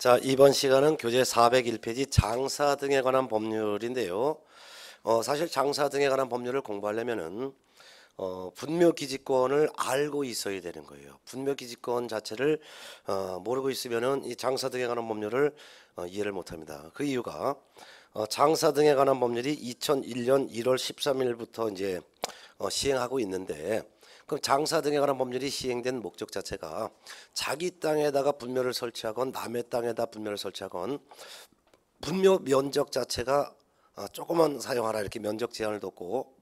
자, 이번 시간은 교재 401페이지 장사 등에 관한 법률인데요. 어, 사실 장사 등에 관한 법률을 공부하려면은 어, 분묘기지권을 알고 있어야 되는 거예요. 분묘기지권 자체를 어, 모르고 있으면은 이 장사 등에 관한 법률을 어, 이해를 못합니다. 그 이유가 어, 장사 등에 관한 법률이 2001년 1월 13일부터 이제 어, 시행하고 있는데 그럼 장사 등에 관한 법률이 시행된 목적 자체가 자기 땅에다가 분묘를 설치하건 남의 땅에다 분묘를 설치하건 분묘 면적 자체가 어, 조금만 사용하라 이렇게 면적 제한을 뒀고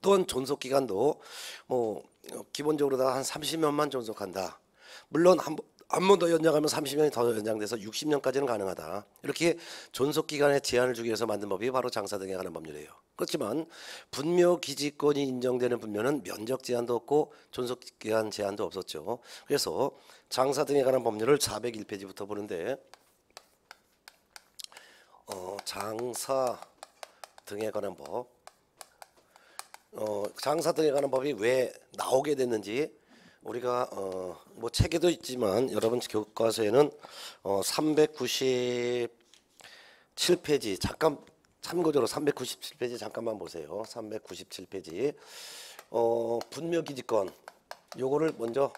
또한 존속 기간도 뭐 어, 기본적으로 다 한 30년만 존속한다. 물론 한 한번더 연장하면 30년이 더 연장돼서 60년까지는 가능하다. 이렇게 존속 기간에 제한을 주기 위해서 만든 법이 바로 장사 등에 관한 법률이에요. 그렇지만 분묘 기지권이 인정되는 분묘는 면적 제한도 없고 존속 기간 제한도 없었죠. 그래서 장사 등에 관한 법률을 401페이지부터 보는데 어, 장사 등에 관한 법 어, 장사 등에 관한 법이 왜 나오게 됐는지 우리가 어, 뭐 책에도 있지만 여러분 교과서에는 어, 397페이지 잠깐 참고적으로 397페이지 잠깐만 보세요. 397페이지 어, 분묘기지권 요거를 먼저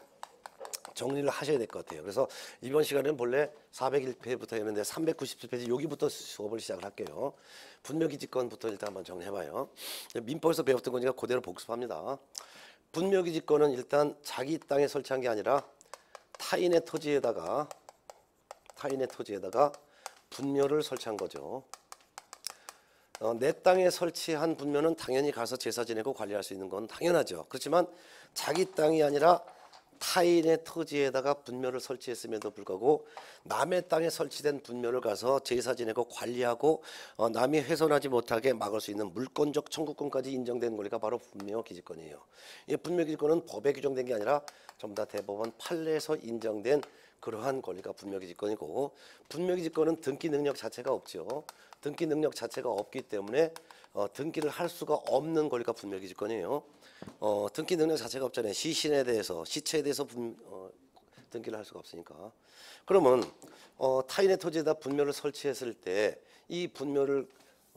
정리를 하셔야 될 것 같아요. 그래서 이번 시간에는 본래 401페이지부터 했는데 397페이지 여기부터 수업을 시작을 할게요. 분묘기지권부터 일단 한번 정리해봐요. 민법에서 배웠던 거니까 그대로 복습합니다. 분묘기지권은 일단 자기 땅에 설치한 게 아니라 타인의 토지에다가 타인의 토지에다가 분묘를 설치한 거죠. 어, 내 땅에 설치한 분묘는 당연히 가서 제사 지내고 관리할 수 있는 건 당연하죠. 그렇지만 자기 땅이 아니라 타인의 토지에다가 분묘를 설치했음에도 불구하고 남의 땅에 설치된 분묘를 가서 제사 지내고 관리하고 어, 남이 훼손하지 못하게 막을 수 있는 물권적 청구권까지 인정된 권리가 바로 분묘 기지권이에요. 이 분묘 기지권은 법에 규정된 게 아니라 전부 다 대법원 판례에서 인정된 그러한 권리가 분묘 기지권이고 분묘 기지권은 등기 능력 자체가 없죠. 등기 능력 자체가 없기 때문에 어, 등기를 할 수가 없는 권리가 분묘 기지권이에요. 어, 등기 능력 자체가 없잖아요. 시신에 대해서 시체에 대해서 분, 어, 등기를 할 수가 없으니까. 그러면 어, 타인의 토지에다 분묘를 설치했을 때 이 분묘를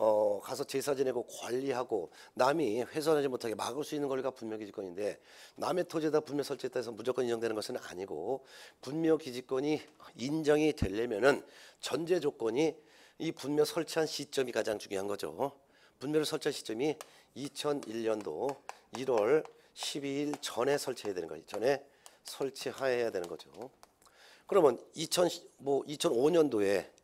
어, 가서 제사 지내고 관리하고 남이 훼손하지 못하게 막을 수 있는 권리가 분묘기지권인데 남의 토지에다 분묘 설치했다 해서 무조건 인정되는 것은 아니고 분묘기지권이 인정이 되려면은 전제 조건이 이 분묘 설치한 시점이 가장 중요한 거죠. 분묘를 설치한 시점이 2001년도 1월 12일 전에 설치해야 되는 거예요. 전에 설치해야 되는 거죠. 그러면 2000, 뭐 2005년도에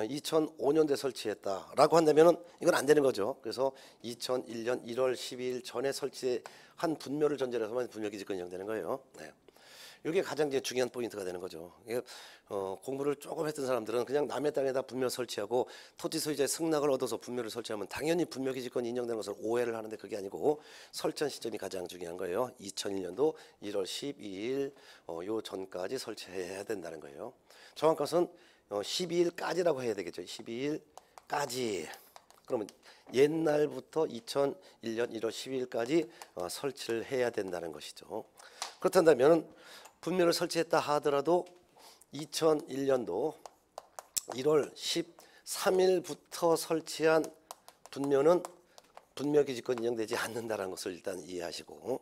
2005년도에 설치했다라고 한다면은 이건 안 되는 거죠. 그래서 2001년 1월 12일 전에 설치한 분묘를 전제로 해서만 분묘기지권이 인정되는 거예요. 네. 이게 가장 이제 중요한 포인트가 되는 거죠. 어, 공부를 조금 했던 사람들은 그냥 남의 땅에다 분묘 설치하고 토지 소유자의 승낙을 얻어서 분묘를 설치하면 당연히 분묘기지권이 인정되는 것을 오해를 하는데 그게 아니고 설치한 시점이 가장 중요한 거예요. 2001년도 1월 12일 어, 요 전까지 설치해야 된다는 거예요. 정확한 어, 12일까지라고 해야 되겠죠. 12일까지. 그러면 옛날부터 2001년 1월 12일까지 어, 설치를 해야 된다는 것이죠. 그렇다면 분묘를 설치했다 하더라도 2001년도 1월 13일부터 설치한 분묘는 분묘기지권 인정되지 않는다는 것을 일단 이해하시고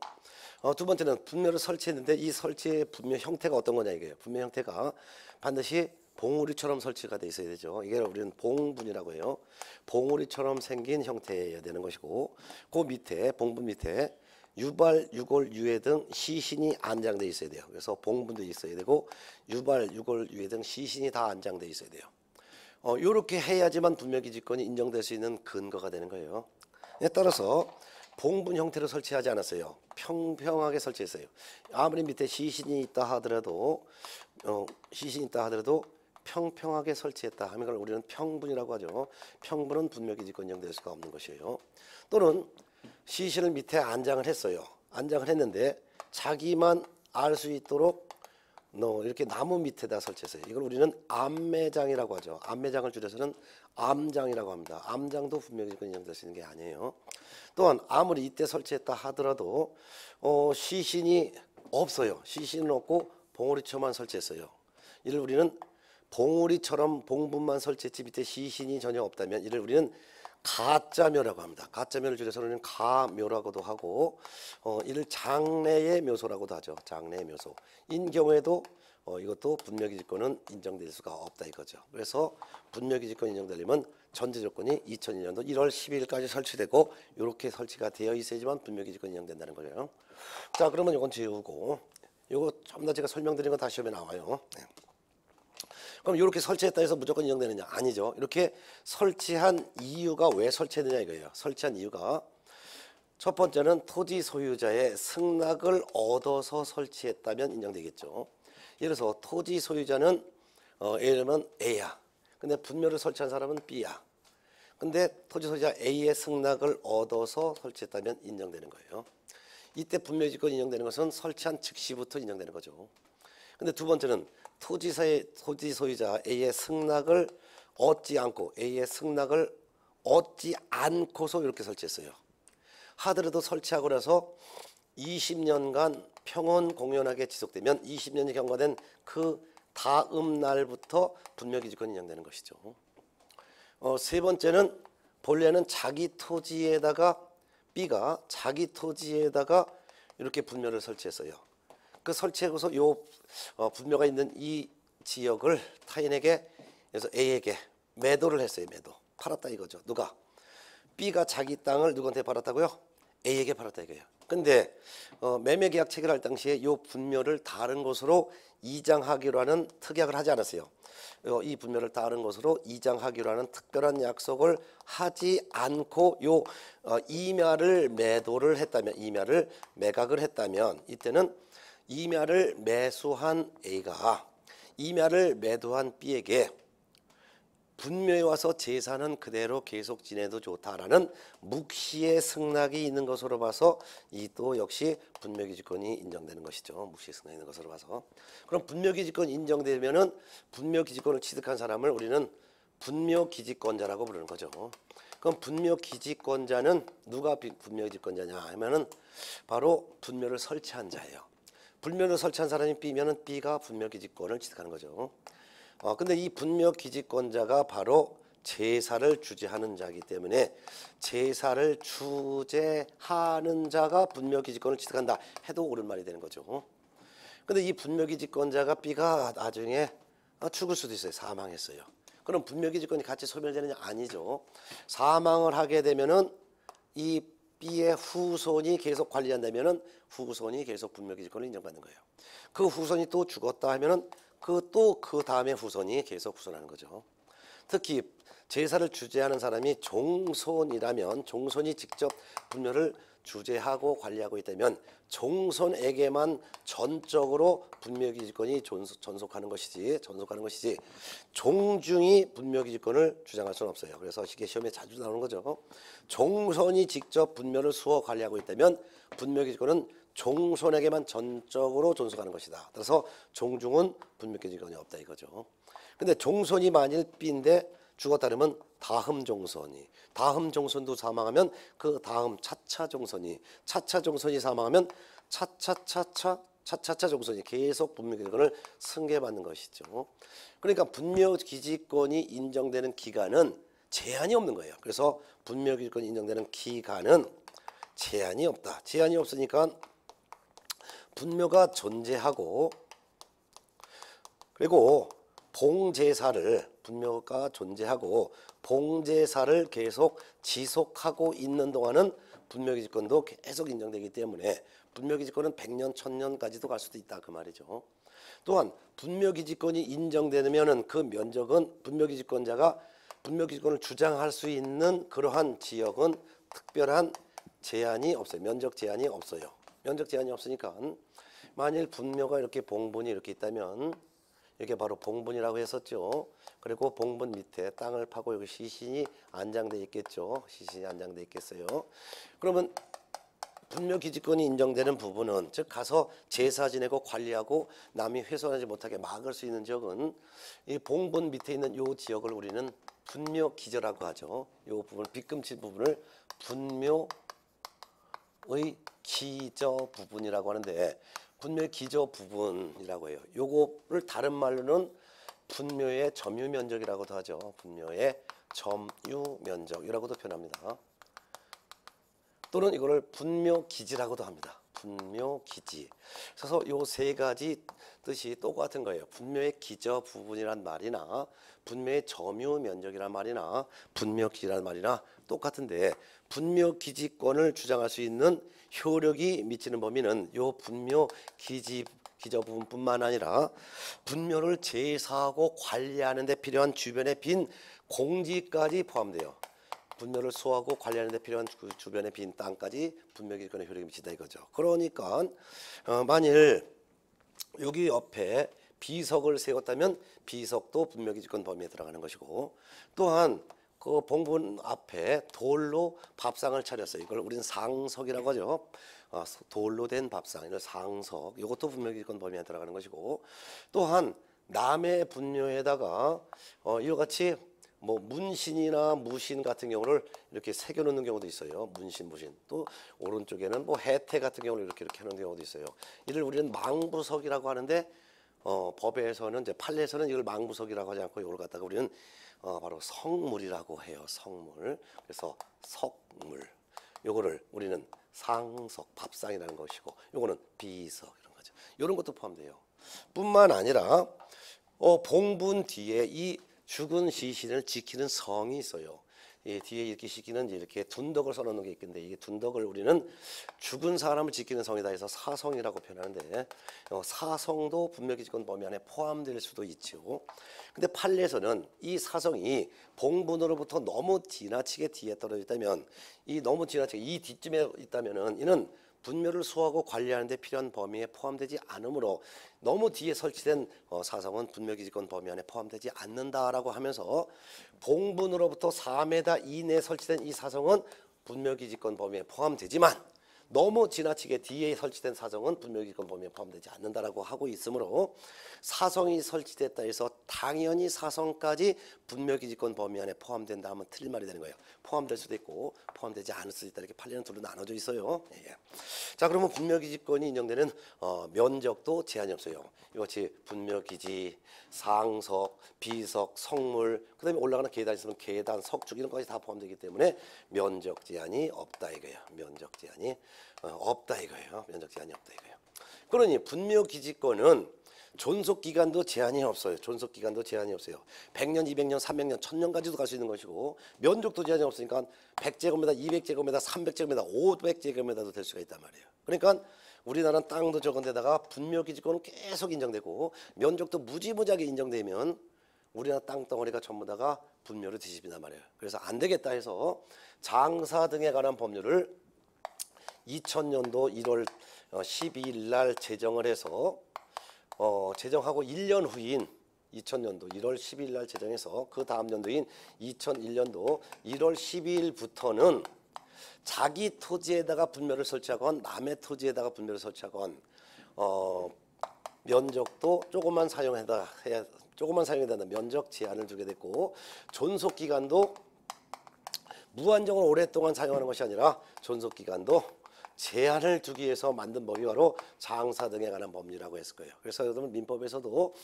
어, 두 번째는 분묘를 설치했는데 이 설치의 분묘 형태가 어떤 거냐 이게요. 분묘 형태가 반드시 봉우리처럼 설치가 돼 있어야 되죠. 이게 우리는 봉분이라고 해요. 봉우리처럼 생긴 형태여야 되는 것이고 그 밑에 봉분 밑에 유발, 유골, 유해 등 시신이 안장돼 있어야 돼요. 그래서 봉분도 있어야 되고 유발, 유골, 유해 등 시신이 다 안장돼 있어야 돼요. 어, 이렇게 해야지만 분묘기지권이 인정될 수 있는 근거가 되는 거예요. 따라서 봉분 형태로 설치하지 않았어요. 평평하게 설치했어요. 아무리 밑에 시신이 있다 하더라도 어, 시신이 있다 하더라도 평평하게 설치했다 하면 걸 우리는 평분이라고 하죠. 평분은 분묘기지권 인정될 수가 없는 것이에요. 또는 시신을 밑에 안장을 했어요. 안장을 했는데 자기만 알 수 있도록 너 이렇게 나무 밑에다 설치했어요. 이걸 우리는 암매장이라고 하죠. 암매장을 줄여서는 암장이라고 합니다. 암장도 분명히 인정될 수 있는 게 아니에요. 또한 아무리 이때 설치했다 하더라도 어, 시신이 없어요. 시신은 없고 봉오리처만 설치했어요. 이를 우리는 봉우리처럼 봉분만 설치했지 밑에 시신이 전혀 없다면 이를 우리는 가짜묘라고 합니다. 가짜묘를 줄여서는 가묘라고도 하고 어, 이를 장래의 묘소라고도 하죠. 장래의 묘소. 인 경우에도 어, 이것도 분묘기 지권은 인정될 수가 없다 이거죠. 그래서 분묘기 지권 인정되려면 전제 조건이 2002년도 1월 12일까지 설치되고 이렇게 설치가 되어 있어야지만 분묘기 지권 인정된다는 거예요. 자 그러면 이건 지우고 이거 좀 더 제가 설명드린 거 다시 시험에 나와요. 네. 그럼 이렇게 설치했다 해서 무조건 인정되느냐? 아니죠. 이렇게 설치한 이유가 왜 설치했느냐 이거예요. 설치한 이유가 첫 번째는 토지 소유자의 승낙을 얻어서 설치했다면 인정되겠죠. 예를 들어서 토지 소유자는 어, 예를 들면 A야. 근데 분묘를 설치한 사람은 B야. 근데 토지 소유자 A의 승낙을 얻어서 설치했다면 인정되는 거예요. 이때 분묘지권 인정되는 것은 설치한 즉시부터 인정되는 거죠. 근데 두 번째는 토지사의 토지 소유자 A의 승낙을 얻지 않고 A의 승낙을 얻지 않고서 이렇게 설치했어요. 하더라도 설치하고 나서 20년간 평온 공연하게 지속되면 20년이 경과된 그 다음 날부터 분묘기지권이 인정되는 것이죠. 어, 세 번째는 본래는 자기 토지에다가 B가 자기 토지에다가 이렇게 분묘를 설치했어요. 그 설치하고서 요 어, 분묘가 있는 이 지역을 타인에게 그래서 A에게 매도를 했어요. 매도 팔았다 이거죠. 누가 B가 자기 땅을 누구한테 팔았다고요? A에게 팔았다 이거예요. 근데 어, 매매 계약 체결할 당시에 요 분묘를 다른 곳으로 이장하기로 하는 특약을 하지 않았어요. 어, 이 분묘를 다른 곳으로 이장하기로 하는 특별한 약속을 하지 않고 요 어, 이멸을 매도를 했다면 이멸을 매각을 했다면 이때는 이멸을 매수한 A가 이멸을 매도한 B에게 분묘에 와서 재산은 그대로 계속 지내도 좋다라는 묵시의 승낙이 있는 것으로 봐서 이 또 역시 분묘기지권이 인정되는 것이죠. 묵시의 승낙이 있는 것으로 봐서 그럼 분묘기지권 인정되면은 분묘기지권을 취득한 사람을 우리는 분묘기지권자라고 부르는 거죠. 그럼 분묘기지권자는 누가 비- 분묘기지권자냐 하면은 바로 분묘를 설치한 자예요. 분묘를 설치한 사람이 B면은 B가 분묘기지권을 취득하는 거죠. 어, 근데 이 분묘 기지권자가 바로 제사를 주재하는 자이기 때문에 제사를 주재하는 자가 분묘 기지권을 취득한다 해도 옳은 말이 되는 거죠. 근데 이 분묘 기지권자가 B가 나중에 어, 죽을 수도 있어요. 사망했어요. 그럼 분묘 기지권이 같이 소멸되느냐 아니죠. 사망을 하게 되면은 이 B의 후손이 계속 관리한다면은 후손이 계속 분묘 기지권을 인정받는 거예요. 그 후손이 또 죽었다 하면은 그 또 그 다음에 후손이 계속 후손하는 거죠. 특히 제사를 주재하는 사람이 종손이라면 종손이 직접 분묘를 주재하고 관리하고 있다면 종손에게만 전적으로 분묘기지권이 전속하는 것이지 전속하는 것이지 종중이 분묘기지권을 주장할 수는 없어요. 그래서 이게 시험에 자주 나오는 거죠. 종손이 직접 분묘를 수호 관리하고 있다면 분묘기지권은 종손에게만 전적으로 존속하는 것이다. 따라서 종중은 분묘기지권이 없다 이거죠. 근데 종손이 만일 B인데 죽었다면 다음 종손이 다음 종손도 사망하면 그 다음 차차 종손이 차차 종손이 사망하면 차차차차 차차차 종손이 계속 분묘기지권을 승계받는 것이죠. 그러니까 분묘기지권이 인정되는 기간은 제한이 없는 거예요. 그래서 분묘기지권이 인정되는 기간은 제한이 없다. 제한이 없으니까 분묘가 존재하고 그리고 봉제사를 분묘가 존재하고 봉제사를 계속 지속하고 있는 동안은 분묘기지권도 계속 인정되기 때문에 분묘기지권은 100년, 1000년까지도 갈 수도 있다 그 말이죠. 또한 분묘기지권이 인정되면은 그 면적은 분묘기지권자가 분묘기지권을 주장할 수 있는 그러한 지역은 특별한 제한이 없어요. 면적 제한이 없어요. 면적 제한이 없으니까 만일 분묘가 이렇게 봉분이 이렇게 있다면 이게 바로 봉분이라고 했었죠. 그리고 봉분 밑에 땅을 파고 여기 시신이 안장돼 있겠죠. 시신이 안장돼 있겠어요. 그러면 분묘 기지권이 인정되는 부분은 즉 가서 제사 지내고 관리하고 남이 훼손하지 못하게 막을 수 있는 지역은 이 봉분 밑에 있는 요 지역을 우리는 분묘 기저라고 하죠. 요 부분 빗금치 부분을 분묘 의 기저 부분이라고 하는데 분묘 기저 부분이라고 해요. 요거를 다른 말로는 분묘의 점유 면적이라고도 하죠. 분묘의 점유 면적이라고도 표현합니다. 또는 이거를 분묘 기지라고도 합니다. 분묘 기지. 그래서 요 세 가지 뜻이 똑같은 거예요. 분묘의 기저 부분이란 말이나 분묘의 점유 면적이란 말이나 분묘 기지란 말이나 똑같은데 분묘 기지권을 주장할 수 있는 효력이 미치는 범위는 요 분묘 기지 기저 부분뿐만 아니라 분묘를 제사하고 관리하는 데 필요한 주변의 빈 공지까지 포함돼요. 분묘를 수하고 관리하는 데 필요한 그 주변의 빈 땅까지 분묘기권의 효력이 미친다 이거죠. 그러니까 어, 만일 여기 옆에 비석을 세웠다면 비석도 분묘기지권 범위에 들어가는 것이고 또한 그 봉분 앞에 돌로 밥상을 차렸어요. 이걸 우리는 상석이라고 하죠. 어, 돌로 된 밥상, 이걸 상석. 이것도 분묘기지권 범위에 들어가는 것이고 또한 남의 분묘에다가 어, 이와 같이 뭐 문신이나 무신 같은 경우를 이렇게 새겨 놓는 경우도 있어요. 문신, 무신. 또 오른쪽에는 뭐 해태 같은 경우를 이렇게 이렇게 하는 경우도 있어요. 이를 우리는 망부석이라고 하는데 어, 법에서는 이제 판례에서는 이걸 망부석이라고 하지 않고 이걸 갖다가 우리는 어, 바로 성물이라고 해요. 성물. 그래서 석물. 요거를 우리는 상석, 밥상이라는 것이고 요거는 비석 이런 거죠. 이런 것도 포함돼요. 뿐만 아니라 어, 봉분 뒤에 이 죽은 시신을 지키는 성이 있어요. 이 뒤에 이렇게 시키는 이렇게 둔덕을 써놓는 게 있는데 이게 둔덕을 우리는 죽은 사람을 지키는 성이다 해서 사성이라고 표현하는데 어, 사성도 분묘기지권 범위 안에 포함될 수도 있죠. 근데 판례에서는 이 사성이 봉분으로부터 너무 지나치게 뒤에 떨어져 있다면 이 너무 지나치게 이 뒤쯤에 있다면은 이는 분묘를 수하고 관리하는 데 필요한 범위에 포함되지 않으므로 너무 뒤에 설치된 어, 사성은 분묘기지권 범위 안에 포함되지 않는다라고 하면서 봉분으로부터 4m 이내에 설치된 이 사성은 분묘기지권 범위에 포함되지만 너무 지나치게 뒤에 설치된 사성은 분묘기권 범위에 포함되지 않는다라고 하고 있으므로 사성이 설치됐다 해서 당연히 사성까지 분묘기지권 범위 안에 포함된다 하면 틀린 말이 되는 거예요. 포함될 수도 있고 포함되지 않을 수도 있다 이렇게 판례는 둘로 나눠져 있어요. 예. 자 그러면 분묘기지권이 인정되는 어, 면적도 제한이 없어요. 이것이 분묘기지, 상석, 비석, 성물 그다음에 올라가는 계단 있으면 계단, 석축 이런 것까지 다 포함되기 때문에 면적 제한이 없다 이거예요. 면적 제한이 어, 없다 이거예요. 면적 제한이 없다 이거예요. 그러니 분묘기지권은 존속 기간도 제한이 없어요. 존속 기간도 제한이 없어요. 100년, 200년, 300년, 1000년까지도 갈 수 있는 것이고 면적도 제한이 없으니까 100제곱미터, 200제곱미터, 300제곱미터, 500제곱미터도 될 수가 있단 말이에요. 그러니까 우리나라는 땅도 적은 데다가 분묘기지권은 계속 인정되고 면적도 무지무지하게 인정되면 우리나라 땅덩어리가 전부 다가 분묘를 뒤집힌단 말이에요. 그래서 안 되겠다 해서 장사 등에 관한 법률을 2000년도 1월 12일 날 제정을 해서 어, 제정하고 1년 후인 2000년도 1월 12일 날 제정해서 그 다음 연도인 2001년도 1월 12일부터는 자기 토지에다가 분묘를 설치하건 남의 토지에다가 분묘를 설치하건 어, 면적도 조금만 사용해다 해야 조금만 사용해야 된다 면적 제한을 두게 됐고 존속 기간도 무한정을 오랫동안 사용하는 것이 아니라 존속 기간도 제한을 두기 위해서 만든 법이 바로 장사 등에 관한 법률이라고 했을 거예요. 그래서 여러분 민법에서도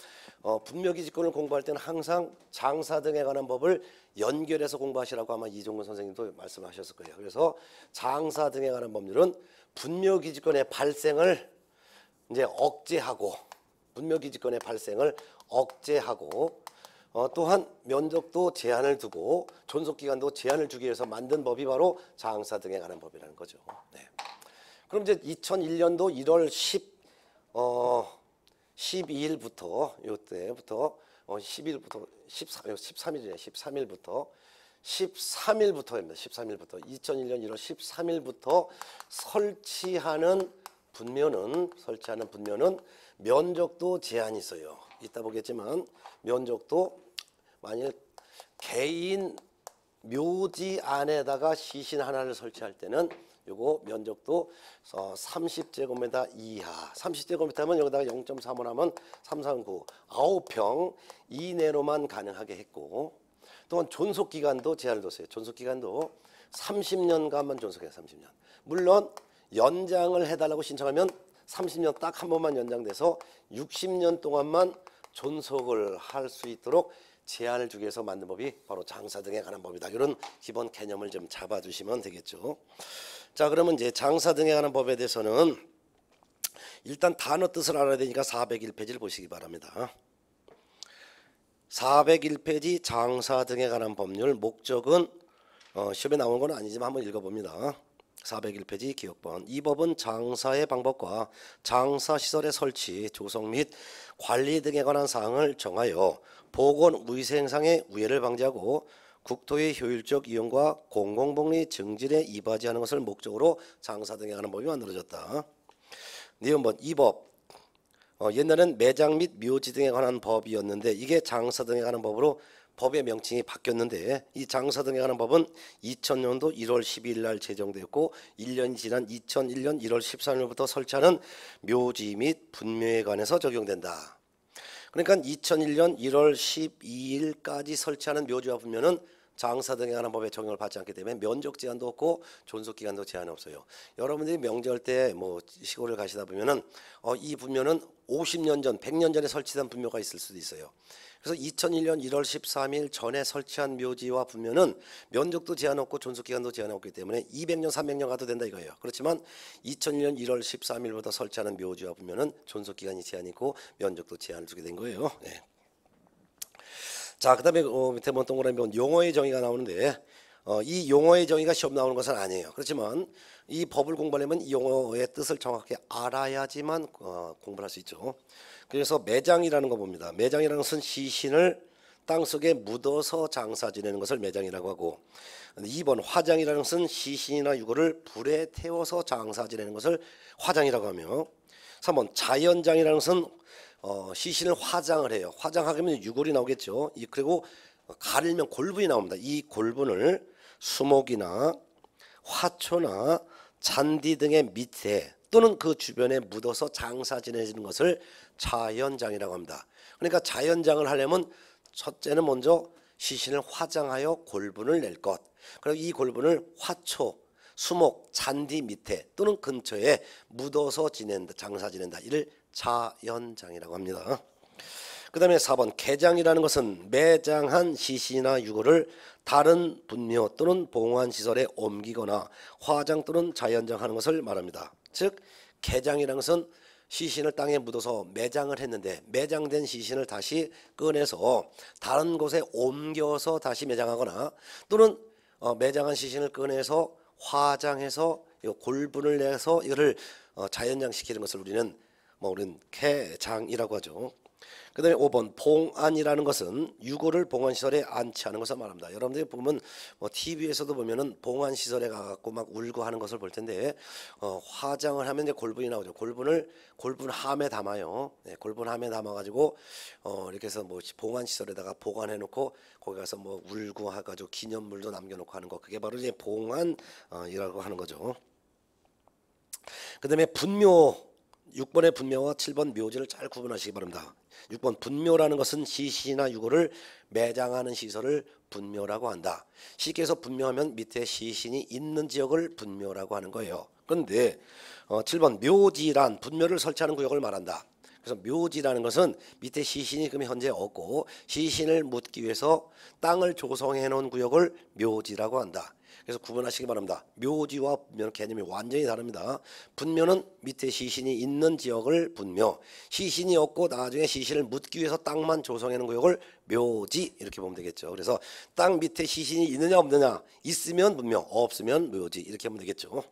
어, 분묘기지권을 공부할 때는 항상 장사 등에 관한 법을 연결해서 공부하시라고 아마 이종근 선생님도 말씀하셨을 거예요. 그래서 장사 등에 관한 법률은 분묘기지권의 발생을 이제 억제하고 분묘기지권의 발생을 억제하고 어, 또한 면적도 제한을 두고 존속기간도 제한을 주기 위해서 만든 법이 바로 장사 등에 관한 법이라는 거죠. 네. 그럼 이제 2001년도 1월 10, 어, 12일부터 요때부터 어, 10일부터 14, 13일이네 13일부터 13일부터입니다. 13일부터 2001년 1월 13일부터 설치하는 분묘는 설치하는 분묘는 면적도 제한이 있어요. 이따 보겠지만 면적도 만일 개인 묘지 안에다가 시신 하나를 설치할 때는 요거 면적도 어 30제곱미터 이하 30제곱미터면 여기다가 0.3을 하면 339 9평 이내로만 가능하게 했고 또한 존속 기간도 제한을 뒀어요. 존속 기간도 30년간만 존속해요. 30년. 물론 연장을 해달라고 신청하면 30년 딱 한 번만 연장돼서 60년 동안만 존속을 할 수 있도록 제한을 주기 위해서 만든 법이 바로 장사 등에 관한 법이다. 이런 기본 개념을 좀 잡아주시면 되겠죠. 자 그러면 이제 장사 등에 관한 법에 대해서는 일단 단어 뜻을 알아야 되니까 401페이지를 보시기 바랍니다. 401페이지 장사 등에 관한 법률 목적은 어, 시험에 나온 건 아니지만 한번 읽어봅니다. 401페이지 기억번 이 법은 장사의 방법과 장사 시설의 설치, 조성 및 관리 등에 관한 사항을 정하여 보건 위생상의 우회를 방지하고 국토의 효율적 이용과 공공복리 증진에 이바지하는 것을 목적으로 장사 등에 관한 법이 만들어졌다. 니은번 이 법 어, 옛날엔 매장 및 묘지 등에 관한 법이었는데 이게 장사 등에 관한 법으로 법의 명칭이 바뀌었는데 이 장사 등에 관한 법은 2000년도 1월 12일 날 제정되었고 1년이 지난 2001년 1월 13일부터 설치하는 묘지 및 분묘에 관해서 적용된다. 그러니까 2001년 1월 12일까지 설치하는 묘지와 분묘는 장사 등에 관한 법에 적용을 받지 않기 때문에 면적 제한도 없고 존속 기간도 제한이 없어요. 여러분들이 명절 때 뭐 시골을 가시다 보면은 어, 이 분묘는 50년 전, 100년 전에 설치된 분묘가 있을 수도 있어요. 그래서 2001년 1월 13일 전에 설치한 묘지와 분묘는 면적도 제한 없고 존속 기간도 제한 없기 때문에 200년, 300년 가도 된다 이거예요. 그렇지만 2001년 1월 13일부터 설치하는 묘지와 분묘는 존속 기간이 제한 있고 면적도 제한을 두게 된 거예요. 네. 자, 그다음에 어, 밑에 뭐 동그라미 보면 용어의 정의가 나오는데 어, 이 용어의 정의가 시험 나오는 것은 아니에요. 그렇지만 이 법을 공부하려면 이 용어의 뜻을 정확히 알아야지만 어, 공부를 할 수 있죠. 그래서 매장이라는 거 봅니다. 매장이라는 것은 시신을 땅 속에 묻어서 장사 지내는 것을 매장이라고 하고 2번 화장이라는 것은 시신이나 유골을 불에 태워서 장사 지내는 것을 화장이라고 하며 3번 자연장이라는 것은 어, 시신을 화장을 해요. 화장하면 유골이 나오겠죠. 이 그리고 가르면 골분이 나옵니다. 이 골분을 수목이나 화초나 잔디 등의 밑에 또는 그 주변에 묻어서 장사 지내는 것을 자연장이라고 합니다. 그러니까 자연장을 하려면 첫째는 먼저 시신을 화장하여 골분을 낼 것. 그리고 이 골분을 화초, 수목, 잔디 밑에 또는 근처에 묻어서 지낸다, 장사 지낸다. 이를 자연장이라고 합니다. 그 다음에 4번 개장이라는 것은 매장한 시신이나 유골을 다른 분묘 또는 봉환 시설에 옮기거나 화장 또는 자연장하는 것을 말합니다. 즉 개장이라는 것은 시신을 땅에 묻어서 매장을 했는데 매장된 시신을 다시 꺼내서 다른 곳에 옮겨서 다시 매장하거나 또는 어, 매장한 시신을 꺼내서 화장해서 골분을 내서 이거를 어, 자연장시키는 것을 우리는 뭐 우리는 개장이라고 하죠. 그 다음에 5번 봉안이라는 것은 유골을 봉안 시설에 안치하는 것을 말합니다. 여러분들이 보면 뭐 TV에서도 보면은 봉안 시설에 가갖고 막 울고 하는 것을 볼 텐데 어, 화장을 하면 이제 골분이 나오죠. 골분을 골분 함에 담아요. 네, 골분 함에 담아가지고 어, 이렇게 해서 뭐 봉안 시설에다가 보관해놓고 거기 가서 뭐 울고 해가지고 기념물도 남겨놓고 하는 거 그게 바로 이제 봉안이라고 하는 거죠. 그 다음에 분묘 6번의 분묘와 7번 묘지를 잘 구분하시기 바랍니다. 6번 분묘라는 것은 시신이나 유골을 매장하는 시설을 분묘라고 한다. 해서 분묘하면 밑에 시신이 있는 지역을 분묘라고 하는 거예요. 그런데 어, 7번 묘지란 분묘를 설치하는 구역을 말한다. 그래서 묘지라는 것은 밑에 시신이 그럼 현재 없고 시신을 묻기 위해서 땅을 조성해 놓은 구역을 묘지라고 한다. 그래서 구분하시기 바랍니다. 묘지와 분묘는 개념이 완전히 다릅니다. 분묘는 밑에 시신이 있는 지역을 분묘, 시신이 없고 나중에 시신을 묻기 위해서 땅만 조성해 놓은 구역을 묘지 이렇게 보면 되겠죠. 그래서 땅 밑에 시신이 있느냐 없느냐 있으면 분묘, 없으면 묘지 이렇게 하면 되겠죠.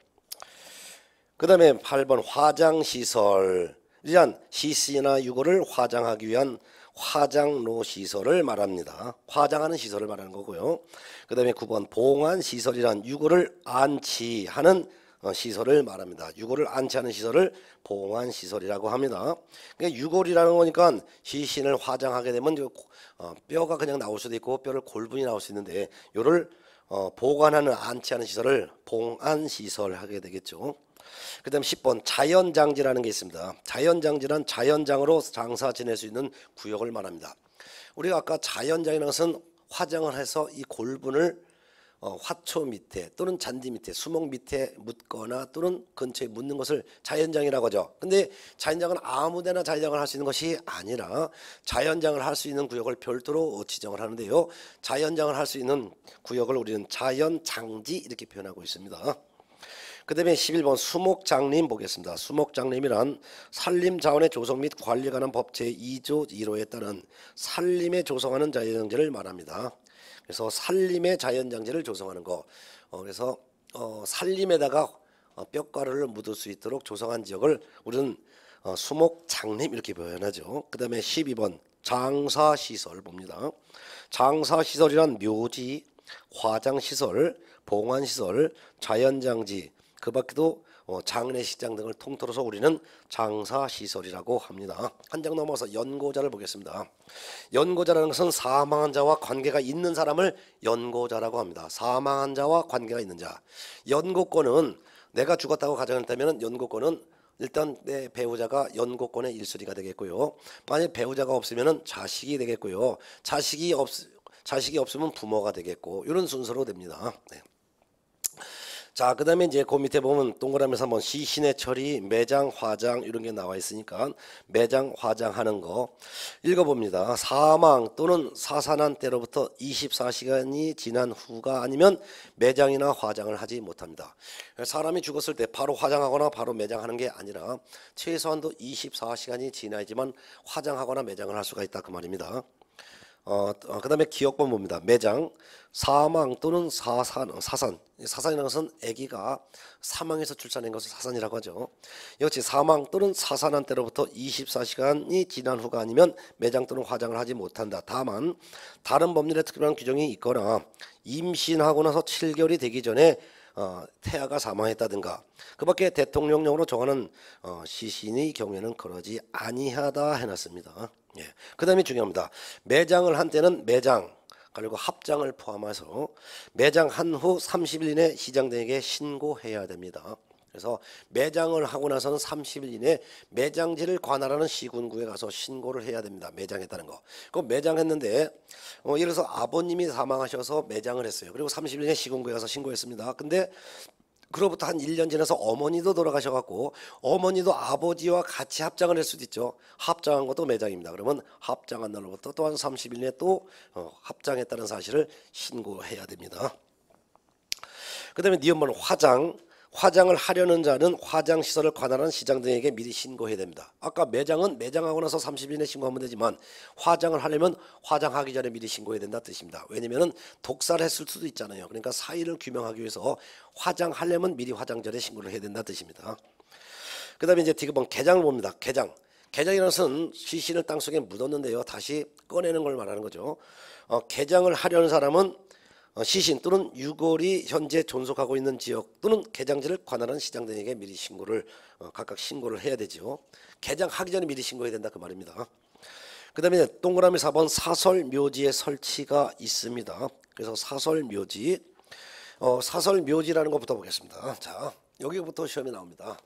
그 다음에 8번 화장시설 이란 시신이나 유골을 화장하기 위한 화장로 시설을 말합니다. 화장하는 시설을 말하는 거고요. 그 다음에 9번 봉안 시설이란 유골을 안치하는 어, 시설을 말합니다. 유골을 안치하는 시설을 봉안 시설이라고 합니다. 그러니까 유골이라는 거니까 시신을 화장하게 되면 어, 뼈가 그냥 나올 수도 있고 뼈를 골분이 나올 수 있는데 요를 어, 보관하는 안치하는 시설을 봉안 시설 하게 되겠죠. 그 다음 10번 자연장지라는 게 있습니다. 자연장지란 자연장으로 장사 지낼 수 있는 구역을 말합니다. 우리가 아까 자연장이라는 것은 화장을 해서 이 골분을 어, 화초 밑에 또는 잔디 밑에 수목 밑에 묻거나 또는 근처에 묻는 것을 자연장이라고 하죠. 근데 자연장은 아무데나 자연장을 할 수 있는 것이 아니라 자연장을 할 수 있는 구역을 별도로 지정을 하는데요. 자연장을 할 수 있는 구역을 우리는 자연장지 이렇게 표현하고 있습니다. 그 다음에 11번 수목장림 보겠습니다. 수목장림이란 산림자원의 조성 및 관리에 관한 법 제2조 1호에 따른 산림에 조성하는 자연장지를 말합니다. 그래서 산림의 자연장지를 조성하는 거. 어, 그래서 어, 산림에다가 어, 뼈가루를 묻을 수 있도록 조성한 지역을 우리는 어, 수목장림 이렇게 표현하죠. 그 다음에 12번 장사시설 봅니다. 장사시설이란 묘지, 화장시설, 봉안시설, 자연장지, 그 밖에도 어, 장례식장 등을 통틀어서 우리는 장사시설이라고 합니다. 한 장 넘어서 연고자를 보겠습니다. 연고자라는 것은 사망한 자와 관계가 있는 사람을 연고자라고 합니다. 사망한 자와 관계가 있는 자. 연고권은 내가 죽었다고 가정했다면 연고권은 일단 내 배우자가 연고권의 일수리가 되겠고요. 만약 배우자가 없으면 자식이 되겠고요. 자식이 없 자식이 없으면 부모가 되겠고 이런 순서로 됩니다. 네. 자, 그 다음에 이제 그 밑에 보면 동그라미에서 한번 시 신의 처리, 매장, 화장 이런 게 나와 있으니까 매장, 화장하는 거 읽어봅니다. 사망 또는 사산한 때로부터 24시간이 지난 후가 아니면 매장이나 화장을 하지 못합니다. 사람이 죽었을 때 바로 화장하거나 바로 매장하는 게 아니라 최소한도 24시간이 지나야지만 화장하거나 매장을 할 수가 있다 그 말입니다. 어, 어 그다음에 기억번 봅니다. 매장, 사망 또는 사산, 어, 사산. 사산이라는 것은 아기가 사망해서 출산한 것을 사산이라고 하죠. 역시 사망 또는 사산한 때로부터 24시간이 지난 후가 아니면 매장 또는 화장을 하지 못한다. 다만 다른 법률에 특별한 규정이 있거나 임신하고 나서 7개월이 되기 전에 어, 태아가 사망했다든가 그밖에 대통령령으로 정하는 어, 시신의 경우에는 그러지 아니하다 해놨습니다. 예. 그다음에 중요합니다. 매장을 한 때는 매장 그리고 합장을 포함해서 매장한 후 30일 이내 시장장에게 신고해야 됩니다. 그래서 매장을 하고 나서는 30일 이내 매장지를 관할하는 시군구에 가서 신고를 해야 됩니다. 매장했다는 거. 그 매장했는데 어, 예를 들어서 아버님이 사망하셔서 매장을 했어요. 그리고 30일 이내 시군구에 가서 신고했습니다. 근데 그로부터 한 1년 지나서 어머니도 돌아가셔갖고 어머니도 아버지와 같이 합장을 할 수도 있죠. 합장한 것도 매장입니다. 그러면 합장한 날로부터 또 한 30일 내에 또 어, 합장했다는 사실을 신고해야 됩니다. 그 다음에 니은번 화장 화장을 하려는 자는 화장 시설을 관할하는 시장 등에게 미리 신고해야 됩니다. 아까 매장은 매장하고 나서 30일 내 신고하면 되지만 화장을 하려면 화장하기 전에 미리 신고해야 된다 뜻입니다. 왜냐면은 독사를 했을 수도 있잖아요. 그러니까 사의를 규명하기 위해서 화장하려면 미리 화장 전에 신고를 해야 된다 뜻입니다. 그다음에 이제 디귿번 개장을 봅니다. 개장. 개장이라는 것은 시신을 땅 속에 묻었는데요. 다시 꺼내는 걸 말하는 거죠. 어, 개장을 하려는 사람은 어, 시신 또는 유골이 현재 존속하고 있는 지역 또는 개장지를 관할하는 시장 등에게 미리 신고를 어, 각각 신고를 해야 되죠. 개장하기 전에 미리 신고해야 된다 그 말입니다. 그 다음에 동그라미 4번 사설 묘지의 설치가 있습니다. 그래서 사설 묘지 어, 사설 묘지라는 것부터 보겠습니다. 자 여기부터 시험에 나옵니다.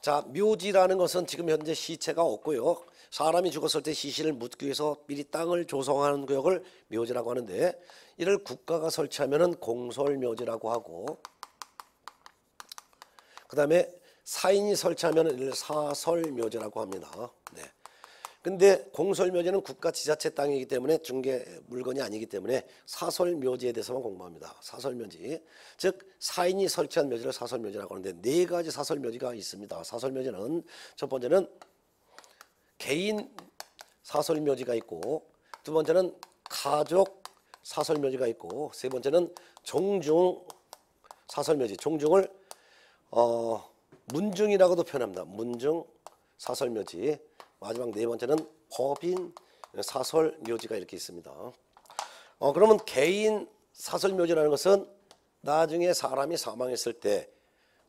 자 묘지라는 것은 지금 현재 시체가 없고요. 사람이 죽었을 때 시신을 묻기 위해서 미리 땅을 조성하는 구역을 묘지라고 하는데 이를 국가가 설치하면은 공설묘지라고 하고 그 다음에 사인이 설치하면 이를 사설묘지라고 합니다. 네. 근데 공설묘지는 국가 지자체 땅이기 때문에 중개 물건이 아니기 때문에 사설묘지에 대해서만 공부합니다. 사설묘지. 즉 사인이 설치한 묘지를 사설묘지라고 하는데 네 가지 사설묘지가 있습니다. 사설묘지는 첫 번째는 개인 사설 묘지가 있고 두 번째는 가족 사설 묘지가 있고 세 번째는 종중 사설 묘지 종중을 어, 문중이라고도 표현합니다. 문중 사설 묘지 마지막 네 번째는 법인 사설 묘지가 이렇게 있습니다. 어, 그러면 개인 사설 묘지라는 것은 나중에 사람이 사망했을 때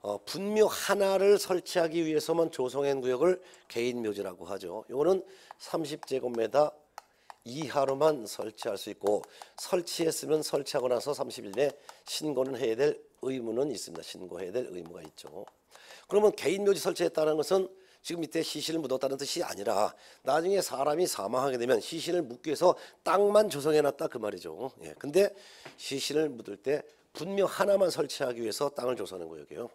어, 분묘 하나를 설치하기 위해서만 조성한 구역을 개인 묘지라고 하죠. 이거는 30제곱미터 이하로만 설치할 수 있고 설치했으면 설치하고 나서 30일 내에 신고는 해야 될 의무는 있습니다. 신고해야 될 의무가 있죠. 그러면 개인 묘지 설치했다는 것은 지금 밑에 시신을 묻었다는 뜻이 아니라 나중에 사람이 사망하게 되면 시신을 묻기 위해서 땅만 조성해 놨다 그 말이죠. 예. 근데 시신을 묻을 때 분묘 하나만 설치하기 위해서 땅을 조사하는 거예요.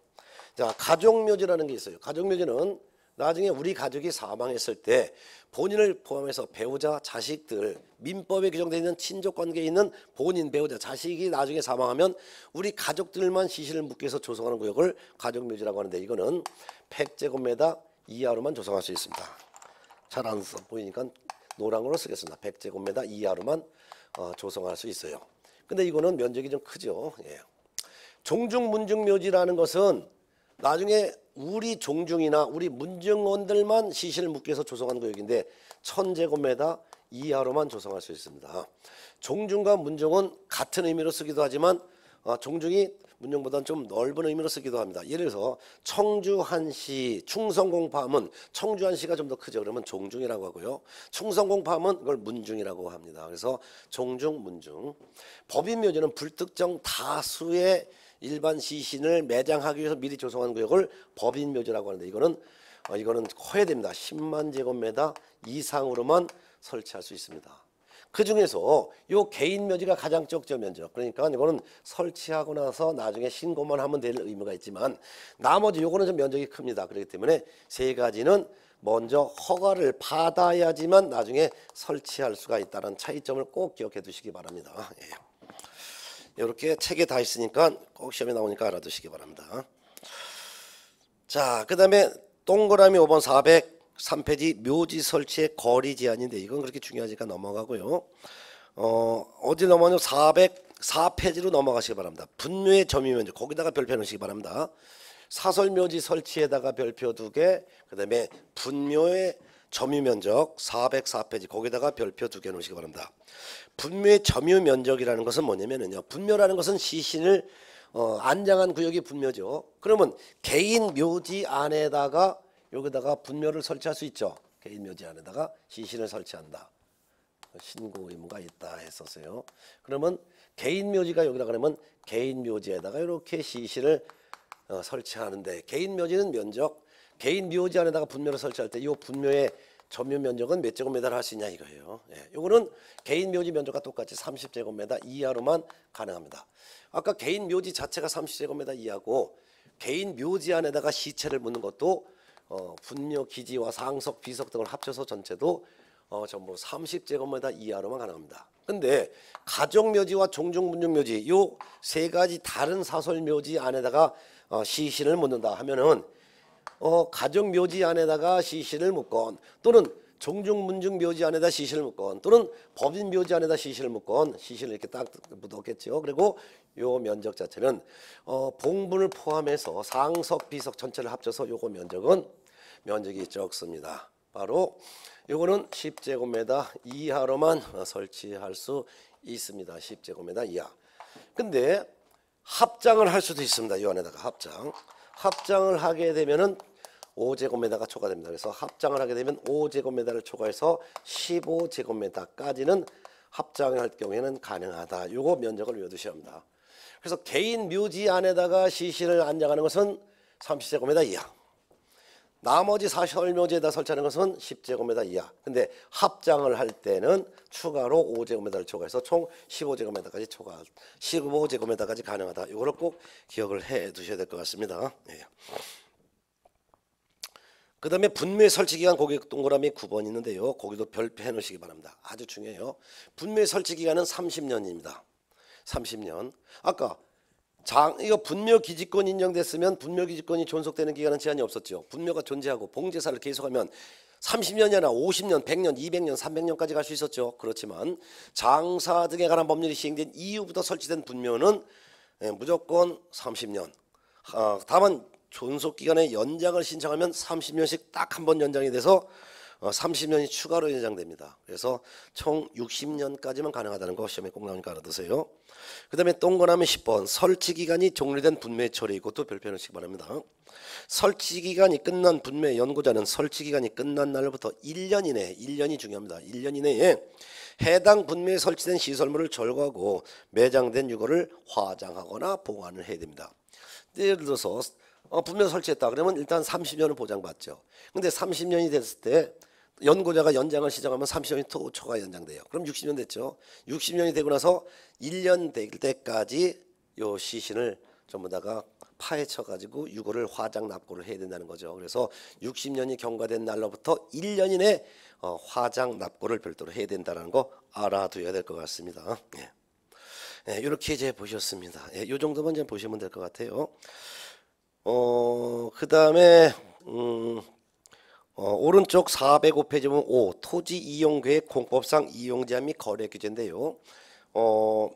자, 가족묘지라는 게 있어요. 가족묘지는 나중에 우리 가족이 사망했을 때 본인을 포함해서 배우자, 자식들, 민법에 규정되어 있는 친족 관계에 있는 본인, 배우자, 자식이 나중에 사망하면 우리 가족들만 시신을 위해서 조성하는 구역을 가족묘지라고 하는데 이거는 100제곱미터 이하로만 조성할 수 있습니다. 잘 안 써 보이니까 노랑으로 쓰겠습니다. 100제곱미터 이하로만 어, 조성할 수 있어요. 근데 이거는 면적이 좀 크죠. 예. 종중문중묘지라는 것은 나중에 우리 종중이나 우리 문중원들만 시신을 위해서 조성한 구역인데 천제곱미터 이하로만 조성할 수 있습니다. 종중과 문중은 같은 의미로 쓰기도 하지만 어, 종중이 문중보다는 좀 넓은 의미로 쓰기도 합니다. 예를 들어서 청주한시 충성공파하면 청주한시가 좀 더 크죠. 그러면 종중이라고 하고요. 충성공파하면 그걸 문중이라고 합니다. 그래서 종중, 문중. 법인묘지는 불특정 다수의 일반 시신을 매장하기 위해서 미리 조성한 구역을 법인묘지라고 하는데 이거는 어, 이거는 커야 됩니다. 10만 제곱미터 이상으로만 설치할 수 있습니다. 그 중에서 요 개인 묘지가 가장 적죠 면적. 그러니까 이거는 설치하고 나서 나중에 신고만 하면 될 의무가 있지만 나머지 요거는 좀 면적이 큽니다. 그렇기 때문에 세 가지는 먼저 허가를 받아야지만 나중에 설치할 수가 있다는 차이점을 꼭 기억해 두시기 바랍니다. 예. 이렇게 책에 다 있으니까 꼭 시험에 나오니까 알아두시기 바랍니다. 자, 그 다음에 동그라미 5번 403페이지 묘지 설치의 거리 제한인데 이건 그렇게 중요하니까 넘어가고요. 어, 어디 넘어가냐 404페이지로 넘어가시기 바랍니다. 분묘의 점유면적 거기다가 별표 넣으시기 바랍니다. 사설 묘지 설치에다가 별표 두 개, 그 다음에 분묘의 점유 면적 404페이지 거기다가 별표 두 개 놓으시기 바랍니다. 분묘의 점유 면적이라는 것은 뭐냐면요. 분묘라는 것은 시신을 어, 안장한 구역이 분묘죠. 그러면 개인 묘지 안에다가 여기다가 분묘를 설치할 수 있죠. 개인 묘지 안에다가 시신을 설치한다. 신고 의무가 있다 했었어요. 그러면 개인 묘지가 여기다 그러면 개인 묘지에다가 이렇게 시신을 어, 설치하는데 개인 묘지는 면적 개인 묘지 안에다가 분묘를 설치할 때 이 분묘의 점유 면적은 몇 제곱미터를 할 수 있냐 이거예요. 예, 요거는 개인 묘지 면적과 똑같이 30제곱미터 이하로만 가능합니다. 아까 개인 묘지 자체가 30제곱미터 이하고 개인 묘지 안에다가 시체를 묻는 것도 어, 분묘 기지와 상석, 비석 등을 합쳐서 전체도 어, 전부 30제곱미터 이하로만 가능합니다. 근데 가족 묘지와 종종 분종 묘지 요 세 가지 다른 사설 묘지 안에다가 어, 시신을 묻는다 하면은 어, 가정 묘지 안에다가 시신을 묻건 또는 종중 문중 묘지 안에다 시신을 묻건 또는 법인 묘지 안에다 시신을 묻건 시신을 이렇게 딱 묻었겠죠. 그리고 요 면적 자체는 어, 봉분을 포함해서 상석 비석 전체를 합쳐서 요거 면적은 면적이 적습니다. 바로 요거는 10제곱미터 이하로만 설치할 수 있습니다. 10제곱미터 이하. 근데 합장을 할 수도 있습니다. 이 안에다가 합장. 합장을 하게 되면은 5제곱미터가 초과됩니다. 그래서 합장을 하게 되면 5제곱미터를 초과해서 15제곱미터까지는 합장을 할 경우에는 가능하다. 요거 면적을 외워두셔야 합니다. 그래서 개인 묘지 안에다가 시신을 안장하는 것은 30제곱미터 이하. 나머지 사설묘지에다 설치하는 것은 10제곱미터 이하. 근데 합장을 할 때는 추가로 5제곱미터를 초과해서 총 15제곱미터까지 초과, 15제곱미터까지 가능하다. 이거를 꼭 기억을 해 두셔야 될 것 같습니다. 네. 그 다음에 분묘 설치 기간 거기 동그라미 9번 있는데요. 거기도 별표 해놓으시기 바랍니다. 아주 중요해요. 분묘 설치 기간은 30년입니다. 30년. 아까 장 이거 분묘 기지권 인정됐으면 분묘 기지권이 존속되는 기간은 제한이 없었죠. 분묘가 존재하고 봉제사를 계속하면 30년이나 50년, 100년, 200년, 300년까지 갈 수 있었죠. 그렇지만 장사 등에 관한 법률이 시행된 이후부터 설치된 분묘는 예, 무조건 30년. 아, 다만 존속 기간의 연장을 신청하면 30년씩 딱 한 번 연장이 돼서 어, 30년이 추가로 연장됩니다. 그래서 총 60년까지만 가능하다는 거 시험에 꼭 나오니까 알아두세요. 그 다음에 동그라미 10번 설치 기간이 종료된 분매 처리 이것도 별표 넣으시기 바랍니다. 설치 기간이 끝난 분매 연구자는 설치 기간이 끝난 날부터 1년 이내 1년이 중요합니다. 1년 이내에 해당 분매에 설치된 시설물을 절거하고 매장된 유골을 화장하거나 보관을 해야 됩니다. 예를 들어서 어, 분명 설치했다 그러면 일단 30년을 보장받죠. 근데 30년이 됐을 때 연고자가 연장을 시작하면 30년이 또 초과 연장돼요. 그럼 60년 됐죠. 60년이 되고 나서 1년 될 때까지 요 시신을 전부 다가 파헤쳐 가지고 유골을 화장 납고를 해야 된다는 거죠. 그래서 60년이 경과된 날로부터 1년 이내 어, 화장 납고를 별도로 해야 된다는 거 알아두어야 될 것 같습니다. 예. 예, 이렇게 이제 보셨습니다. 예, 요 정도만 이제 보시면 될 것 같아요. 어, 그 다음에, 음, 어, 오른쪽 405페이지 보면 5. 토지 이용 계획 공법상 이용 제한 및 거래 규제인데요. 어,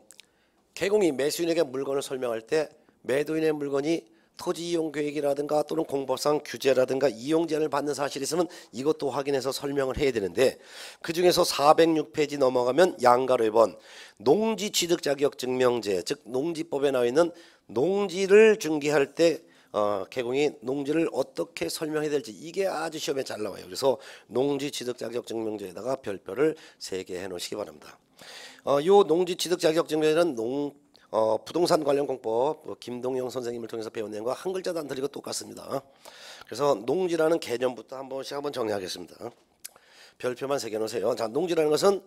개공이 매수인에게 물건을 설명할 때 매도인의 물건이 토지 이용 계획이라든가 또는 공법상 규제라든가 이용 제한을 받는 사실이 있으면 이것도 확인해서 설명을 해야 되는데 그 중에서 406페이지 넘어가면 양가로 1번 농지 취득 자격 증명제 즉 농지법에 나와 있는 농지를 중개할 때 어, 개공이 농지를 어떻게 설명해야 될지 이게 아주 시험에 잘 나와요. 그래서 농지 취득 자격 증명제에다가 별표를 세 개 해놓으시기 바랍니다. 어, 요 농지 취득 자격 증명제는 농 어, 부동산 관련 공법 뭐 김동영 선생님을 통해서 배운 내용과 한 글자도 안 틀리고 똑같습니다. 그래서 농지라는 개념부터 한 번씩 한번 정리하겠습니다. 별표만 새겨 놓으세요. 자, 농지라는 것은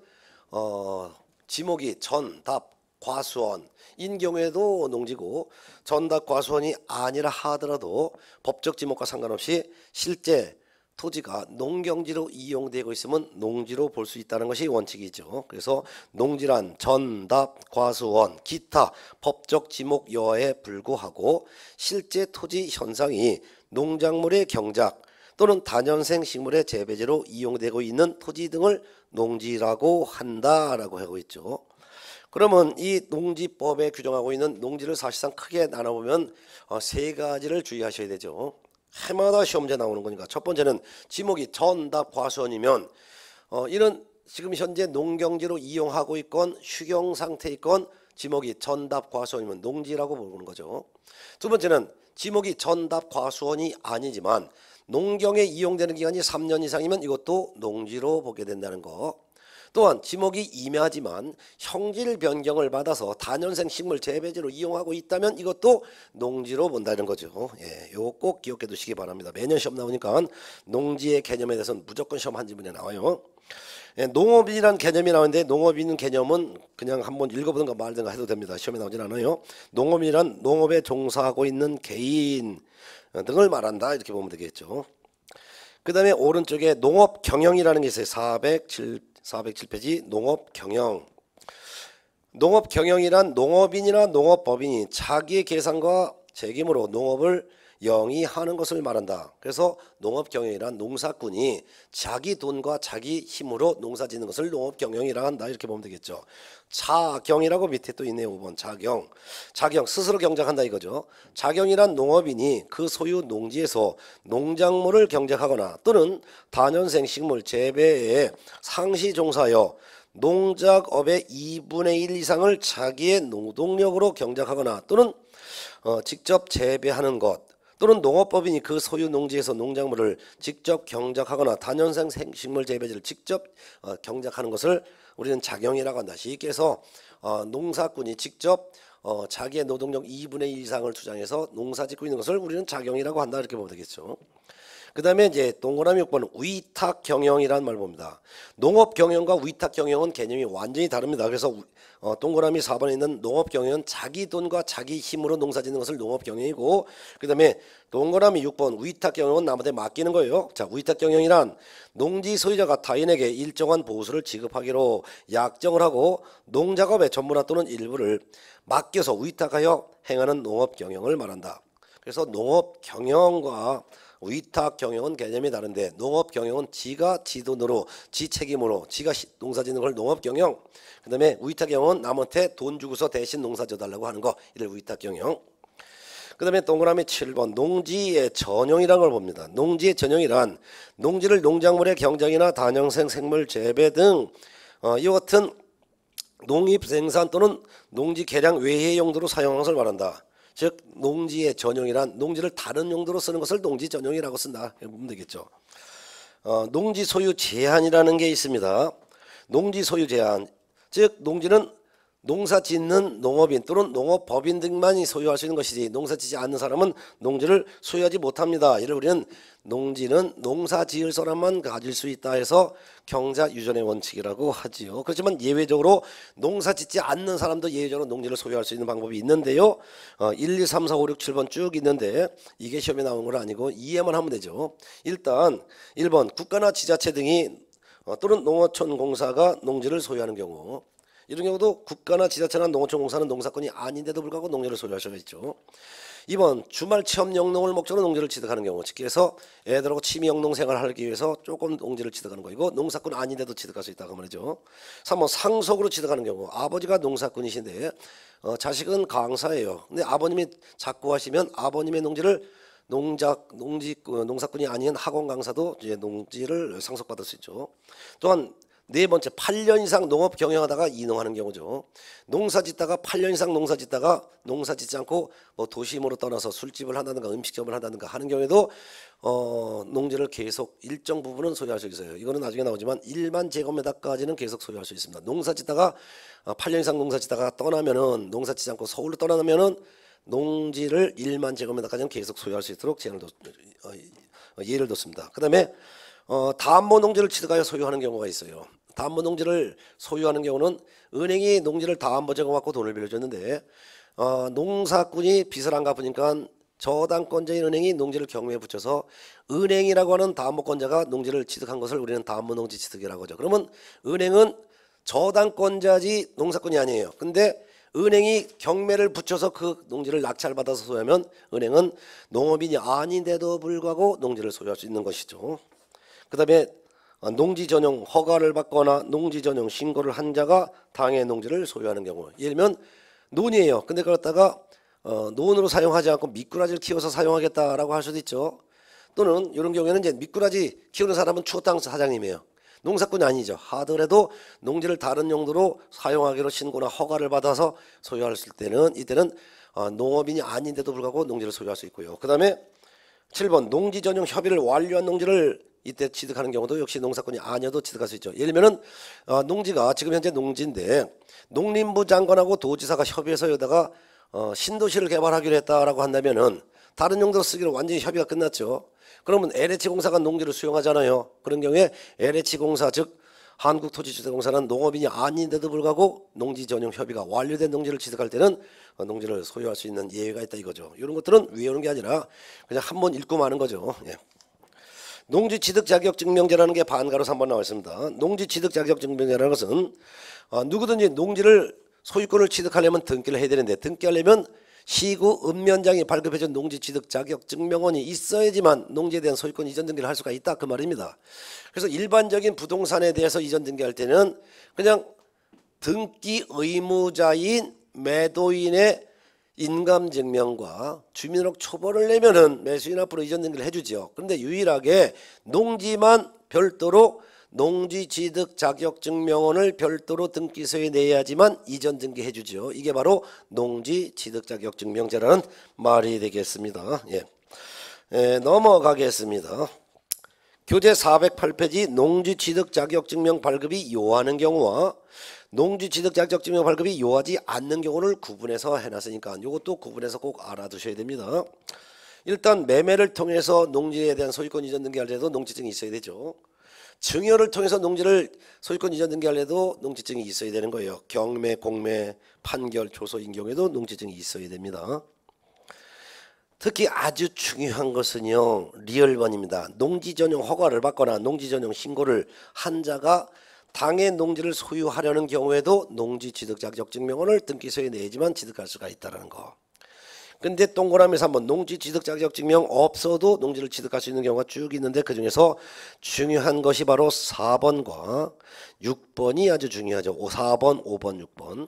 어, 지목이 전, 답, 과수원 인 경우에도 농지고 전답 과수원이 아니라 하더라도 법적 지목과 상관없이 실제 토지가 농경지로 이용되고 있으면 농지로 볼 수 있다는 것이 원칙이죠. 그래서 농지란 전답, 과수원, 기타 법적 지목 여에 불구하고 실제 토지 현상이 농작물의 경작 또는 다년생 식물의 재배지로 이용되고 있는 토지 등을 농지라고 한다라고 하고 있죠. 그러면 이 농지법에 규정하고 있는 농지를 사실상 크게 나눠보면 어, 세 가지를 주의하셔야 되죠. 해마다 시험제 나오는 거니까 첫 번째는 지목이 전답 과수원이면 어, 이런 지금 현재 농경지로 이용하고 있건 휴경 상태 있건 지목이 전답 과수원이면 농지라고 보는 거죠. 두 번째는 지목이 전답 과수원이 아니지만 농경에 이용되는 기간이 3년 이상이면 이것도 농지로 보게 된다는 거. 또한 지목이 임야지만 형질 변경을 받아서 다년생 식물 재배지로 이용하고 있다면 이것도 농지로 본다는 거죠. 예, 요거 꼭 기억해 두시기 바랍니다. 매년 시험 나오니까 농지의 개념에 대해서는 무조건 시험 한 지문에 나와요. 예, 농업이란 개념이 나오는데 농업인 개념은 그냥 한번 읽어보든가 말든가 해도 됩니다. 시험에 나오진 않아요. 농업이란 농업에 종사하고 있는 개인 등을 말한다 이렇게 보면 되겠죠. 그 다음에 오른쪽에 농업 경영이라는 게 있어요. 407 407페이지 농업 경영. 농업 경영이란 농업인이나 농업법인이 자기의 계산과 책임으로 농업을 영위하는 것을 말한다. 그래서 농업 경영이란 농사꾼이 자기 돈과 자기 힘으로 농사 짓는 것을 농업 경영이라 한다. 이렇게 보면 되겠죠. 자경이라고 밑에 또 있네요. 5번 자경. 자경 스스로 경작한다 이거죠. 자경이란 농업인이 그 소유 농지에서 농작물을 경작하거나 또는 다년생 식물 재배에 상시 종사하여 농작업의 2분의 1 이상을 자기의 노동력으로 경작하거나 또는 어, 직접 재배하는 것 또는 농업법인이 그 소유 농지에서 농작물을 직접 경작하거나 단연생 생식물 재배지를 직접 어, 경작하는 것을 우리는 작용이라고 한다. 쉽게 해서 어, 농사꾼이 직접 어, 자기의 노동력 2분의 1 이상을 투자해서 농사 짓고 있는 것을 우리는 작용이라고 한다. 이렇게 보면 되겠죠. 그 다음에 이제 동그라미 6번 위탁 경영이라는 말 봅니다. 농업 경영과 위탁 경영은 개념이 완전히 다릅니다. 그래서 어, 동그라미 4번에 있는 농업 경영은 자기 돈과 자기 힘으로 농사 짓는 것을 농업 경영이고 그 다음에 동그라미 6번 위탁 경영은 남한테 맡기는 거예요. 자 위탁 경영이란 농지 소유자가 타인에게 일정한 보수를 지급하기로 약정을 하고 농작업의 전문화 또는 일부를 맡겨서 위탁하여 행하는 농업 경영을 말한다. 그래서 농업 경영과 위탁 경영은 개념이 다른데 농업 경영은 지가 지 돈으로 지 책임으로 지가 농사 짓는 걸 농업 경영 그다음에 위탁 경영은 남한테 돈 주고서 대신 농사 져 달라고 하는 거 이를 위탁 경영 그다음에 동그라미 7번 농지의 전용이라는 걸 봅니다. 농지의 전용이란 농지를 농작물의 경작이나 단형생 생물 재배 등 어, 이와 같은 농입 생산 또는 농지 개량 외의 용도로 사용하는 것을 말한다. 즉 농지의 전용이란 농지를 다른 용도로 쓰는 것을 농지 전용이라고 쓴다. 보면 되겠죠. 어, 농지 소유 제한이라는 게 있습니다. 농지 소유 제한. 즉 농지는 농사 짓는 농업인 또는 농업법인 등만이 소유할 수 있는 것이지 농사 짓지 않는 사람은 농지를 소유하지 못합니다. 이를 우리는 농지는 농사 지을 사람만 가질 수 있다 해서 경자 유전의 원칙이라고 하지요. 그렇지만 예외적으로 농사 짓지 않는 사람도 예외적으로 농지를 소유할 수 있는 방법이 있는데요. 어, 1, 2, 3, 4, 5, 6, 7번 쭉 있는데 이게 시험에 나온 건 아니고 이해만 하면 되죠. 일단 1번 국가나 지자체 등이 어, 또는 농어촌 공사가 농지를 소유하는 경우 이런 경우도 국가나 지자체나 농어촌 공사는 농사권이 아닌데도 불구하고 농지를 있죠. 2번 주말 체험 영농을 목적으로 농지를 취득하는 경우 즉 그래서 애들하고 취미 영농 생활을 하기 위해서 조금 농지를 취득하는 거이고 농사꾼 아닌데도 취득할 수 있다고 말이죠. 3번 상속으로 취득하는 경우 아버지가 농사꾼이신데 어, 자식은 강사예요. 근데 아버님이 자꾸 하시면 아버님의 농지를 농자 농지 어, 농사꾼이 아닌 학원 강사도 이제 농지를 상속받을 수 있죠. 또한 네 번째 8년 이상 농업 경영하다가 이농하는 경우죠. 농사 짓다가 8년 이상 농사 짓다가 농사 짓지 않고 뭐 도심으로 떠나서 술집을 한다든가 음식점을 한다든가 하는 경우에도 어 농지를 계속 일정 부분은 소유할 수 있어요. 이거는 나중에 나오지만 1만 제곱미터까지는 계속 소유할 수 있습니다. 농사 짓다가 8년 어, 이상 농사 짓다가 떠나면은 농사 짓지 않고 서울로 떠나면은 농지를 1만 제곱미터까지는 계속 소유할 수 있도록 제한을 뒀, 어, 어, 예를 뒀습니다. 그다음에 어, 담보 농지를 취득하여 소유하는 경우가 있어요. 담보 농지를 소유하는 경우는 은행이 농지를 담보 제공받고 돈을 빌려줬는데 어, 농사꾼이 빚을 안 갚으니까 저당권자인 은행이 농지를 경매에 붙여서 은행이라고 하는 담보권자가 농지를 취득한 것을 우리는 담보농지 취득이라고 하죠. 그러면 은행은 저당권자지 농사꾼이 아니에요. 근데 은행이 경매를 붙여서 그 농지를 낙찰 받아서 소유하면 은행은 농업인이 아닌데도 불구하고 농지를 소유할 수 있는 것이죠. 그 다음에 어, 농지 전용 허가를 받거나 농지 전용 신고를 한 자가 당의 농지를 소유하는 경우 예를 들면 논이에요. 근데 그렇다가 어, 논으로 사용하지 않고 미꾸라지를 키워서 사용하겠다라고 할 수도 있죠. 또는 이런 경우에는 이제 미꾸라지 키우는 사람은 추어땅 사장님이에요. 농사꾼이 아니죠. 하더라도 농지를 다른 용도로 사용하기로 신고나 허가를 받아서 소유할 수 때는 이때는 어, 농업인이 아닌데도 불구하고 농지를 소유할 수 있고요. 그 다음에 7번 농지 전용 협의를 완료한 농지를 이때 취득하는 경우도 역시 농사꾼이 아니어도 취득할 수 있죠. 예를 들면은 어, 농지가 지금 현재 농지인데 농림부 장관하고 도지사가 협의해서 여다가 어, 신도시를 개발하기로 했다라고 한다면은 다른 용도로 쓰기로 완전히 협의가 끝났죠. 그러면 LH 공사가 농지를 수용하잖아요. 그런 경우에 LH 공사 즉 한국토지주택공사는 농업인이 아닌데도 불구하고 농지 전용 협의가 완료된 농지를 취득할 때는 어, 농지를 소유할 수 있는 예외가 있다 이거죠. 이런 것들은 외우는 게 아니라 그냥 한 번 읽고 마는 거죠. 예. 농지 취득 자격 증명제라는 게 반가로 3번 나와 있습니다. 농지 취득 자격 증명제라는 것은 어, 누구든지 농지를 소유권을 취득하려면 등기를 해야 되는데 등기하려면 시구 읍면장이 발급해준 농지 취득 자격 증명원이 있어야지만 농지에 대한 소유권 이전 등기를 할 수가 있다 그 말입니다. 그래서 일반적인 부동산에 대해서 이전 등기할 때는 그냥 등기 의무자인 매도인의 인감증명과 주민등록 초벌을 내면은 매수인 앞으로 이전 등기를 해주지요. 그런데 유일하게 농지만 별도로 농지취득 자격증명원을 별도로 등기소에 내야지만 이전 등기해 주죠. 이게 바로 농지취득 자격증명제라는 말이 되겠습니다. 예. 예, 넘어가겠습니다. 교재 408페이지 농지취득 자격증명 발급이 요하는 경우와 농지 취득 자격 증명 발급이 요하지 않는 경우를 구분해서 해놨으니까 이것도 구분해서 꼭 알아두셔야 됩니다. 일단 매매를 통해서 농지에 대한 소유권 이전 등기할 때도 농지증이 있어야 되죠. 증여를 통해서 농지를 소유권 이전 등기할 때도 농지증이 있어야 되는 거예요. 경매, 공매, 판결, 조소인 경우에도 농지증이 있어야 됩니다. 특히 아주 중요한 것은요. 리얼번입니다. 농지 전용 허가를 받거나 농지 전용 신고를 한 자가 당의 농지를 소유하려는 경우에도 농지 취득 자격 증명원을 등기소에 내지만 취득할 수가 있다는 거. 근데 동그라미에서 한번 농지 취득 자격 증명 없어도 농지를 취득할 수 있는 경우가 쭉 있는데 그 중에서 중요한 것이 바로 4번과 6번이 아주 중요하죠. 4번, 5번, 6번.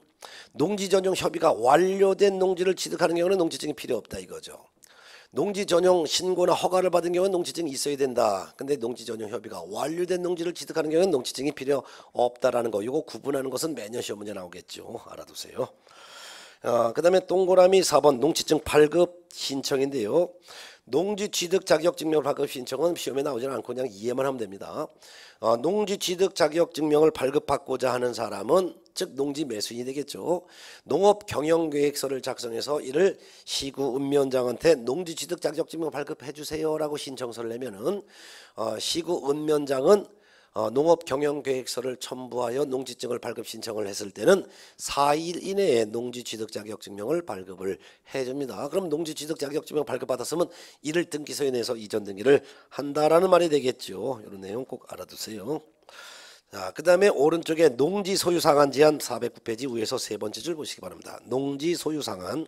농지 전용 협의가 완료된 농지를 취득하는 경우는 농지증이 필요 없다 이거죠. 농지 전용 신고나 허가를 받은 경우는 농지증이 있어야 된다. 근데 농지 전용 협의가 완료된 농지를 취득하는 경우는 농지증이 필요 없다라는 거. 이거 구분하는 것은 매년 시험 문제 나오겠죠. 알아두세요. 어, 그다음에 동그라미 4번 농지증 발급 신청인데요. 농지 취득 자격 증명 발급 신청은 시험에 나오지 않고 그냥 이해만 하면 됩니다. 어, 농지 취득 자격 증명을 발급받고자 하는 사람은 즉 농지 매수인이 되겠죠. 농업 경영 계획서를 작성해서 이를 시구 읍면장한테 농지 취득 자격 증명 발급해 주세요라고 신청서를 내면은 어, 시구 읍면장은 어, 농업 경영 계획서를 첨부하여 농지증을 발급 신청을 했을 때는 4일 이내에 농지 취득 자격 증명을 발급을 해 줍니다. 그럼 농지 취득 자격 증명 발급 받았으면 이를 등기소에 내서 이전 등기를 한다라는 말이 되겠죠. 이런 내용 꼭 알아두세요. 자, 그 다음에 오른쪽에 농지 소유 상한 제한 409페이지 위에서 세 번째 줄 보시기 바랍니다. 농지 소유 상한 어,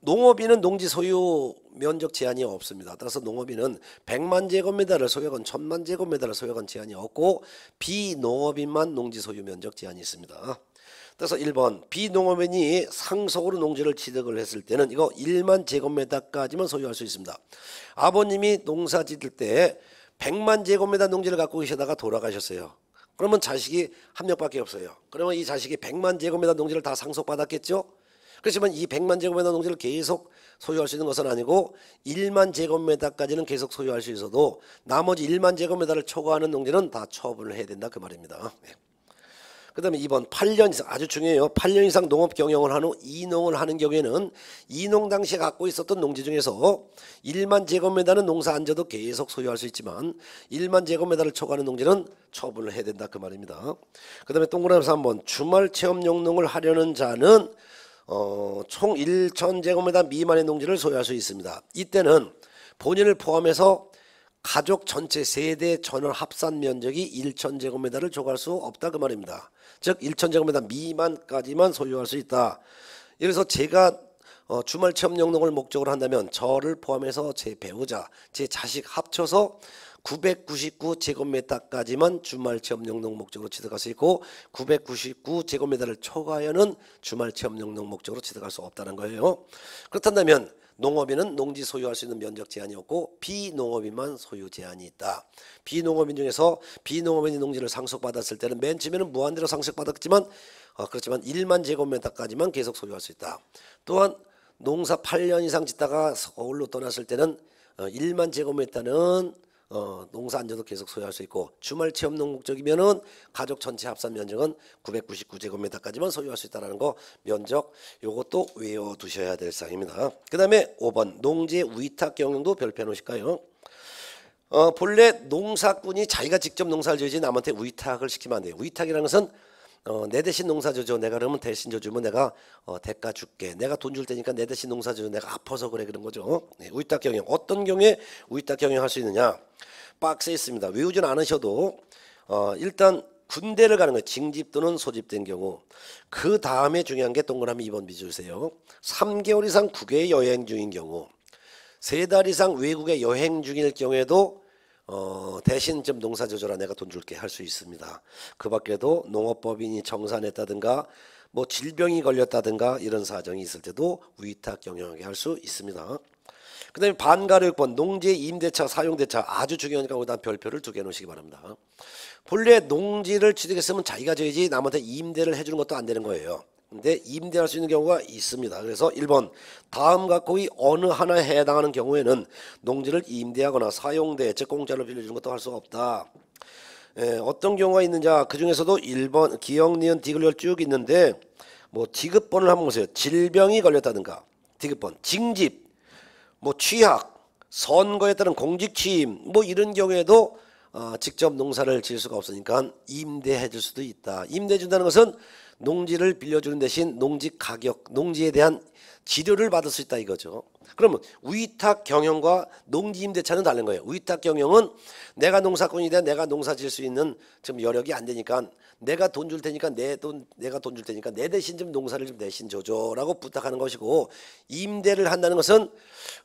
농업인은 농지 소유 면적 제한이 없습니다. 따라서 농업인은 100만 제곱미터를 소유하건 1000만 제곱미터를 소유하건 제한이 없고 비농업인만 농지 소유 면적 제한이 있습니다. 그래서 1번 비농업인이 상속으로 농지를 취득을 했을 때는 이거 1만 제곱미터까지만 소유할 수 있습니다. 아버님이 농사 짓을 때 100만 제곱미터 농지를 갖고 계시다가 돌아가셨어요. 그러면 자식이 한 명밖에 없어요. 그러면 이 자식이 100만 제곱미터 농지를 다 상속받았겠죠? 그렇지만 이 100만 제곱미터 농지를 계속 소유할 수 있는 것은 아니고 1만 제곱미터까지는 계속 소유할 수 있어도 나머지 1만 제곱미터를 초과하는 농지는 다 처분을 해야 된다 그 말입니다. 네. 그다음에 2번 8년 이상 아주 중요해요. 8년 이상 농업 경영을 한 후 이농을 하는 경우에는 이농 당시에 갖고 있었던 농지 중에서 1만 제곱미터는 농사 안 져도 계속 소유할 수 있지만 1만 제곱미터를 초과하는 농지는 처분을 해야 된다 그 말입니다. 그다음에 동그라미 3번 주말 체험 용농을 하려는 자는 어, 총 1,000제곱미터 미만의 농지를 소유할 수 있습니다. 이때는 본인을 포함해서 가족 전체 세대 전원 합산 면적이 1,000제곱미터를 초과할 수 없다 그 말입니다. 즉 1,000제곱미터 미만까지만 소유할 수 있다. 그래서 제가 어, 주말 체험 용농을 목적으로 한다면 저를 포함해서 제 배우자, 제 자식 합쳐서 999제곱미터까지만 주말 체험 용농 목적으로 취득할 수 있고 999제곱미터를 초과하여는 주말 체험 용농 목적으로 취득할 수 없다는 거예요. 그렇다면 농업인은 농지 소유할 수 있는 면적 제한이 없고 비농업인만 소유 제한이 있다. 비농업인 중에서 비농업인이 농지를 상속받았을 때는 맨 처음에는 무한대로 상속받았지만 어, 그렇지만 1만 제곱미터까지만 계속 소유할 수 있다. 또한 농사 8년 이상 짓다가 서울로 떠났을 때는 어, 1만 제곱미터는 어, 농사 안 져도 계속 소유할 수 있고 주말 체험 농목적이면은 가족 전체 합산 면적은 999제곱미터까지만 소유할 수 있다라는 거 면적 요것도 외워 두셔야 될 사항입니다. 그다음에 5번 농지 위탁 경영도 별표 놓으실까요? 어, 본래 농사꾼이 자기가 직접 농사를 지지 남한테 위탁을 시키면 안 돼요. 위탁이라는 것은 어, 내 대신 농사 져줘. 내가 그러면 대신 져주면 내가 어, 대가 줄게. 내가 돈 줄 테니까 내 대신 농사 져줘. 내가 아파서 그래 그런 거죠. 네, 위탁 경영. 어떤 경우에 위탁 경영할 수 있느냐? 박스에 있습니다. 외우진 않으셔도 어, 일단 군대를 가는 거예요. 징집 또는 소집된 경우. 그 다음에 중요한 게 동그라미 2번 비주세요. 3개월 이상 국외 여행 중인 경우. 세달 이상 외국에 여행 중일 경우에도 어, 대신 좀 농사 져줘라 내가 돈 줄게 할 수 있습니다. 그 밖에도 농업법인이 정산했다든가 뭐 질병이 걸렸다든가 이런 사정이 있을 때도 위탁 경영하게 할 수 있습니다. 그 다음에 반가력번 농지 임대차 사용대차 아주 중요하니까 거기다 별표를 두 개 놓으시기 바랍니다. 본래 농지를 취득했으면 자기가 져야지 남한테 임대를 해주는 것도 안 되는 거예요. 근데 임대할 수 있는 경우가 있습니다. 그래서 1번 다음과 거의 어느 하나에 해당하는 경우에는 농지를 임대하거나 사용대 즉 공짜로 빌려주는 것도 할수 없다. 예, 어떤 경우가 있는지 그 중에서도 1번 기억, 니은, 디귿을 쭉 있는데 뭐 디귿번을 한번 보세요. 질병이 걸렸다든가 디귿번, 징집, 뭐 취약, 선거에 따른 공직 취임 뭐 이런 경우에도 어, 직접 농사를 지을 수가 없으니까 임대해 줄 수도 있다. 임대해 준다는 것은 농지를 빌려주는 대신 농지 가격, 농지에 대한 지료를 받을 수 있다 이거죠. 그러면 위탁 경영과 농지 임대차는 다른 거예요. 위탁 경영은 내가 농사꾼이 돼 내가 농사 지을 수 있는 지금 여력이 안 되니까 내가 돈 줄 테니까 내 돈 내가 돈 줄 테니까 내 대신 좀 농사를 좀 대신 줘줘라고 부탁하는 것이고 임대를 한다는 것은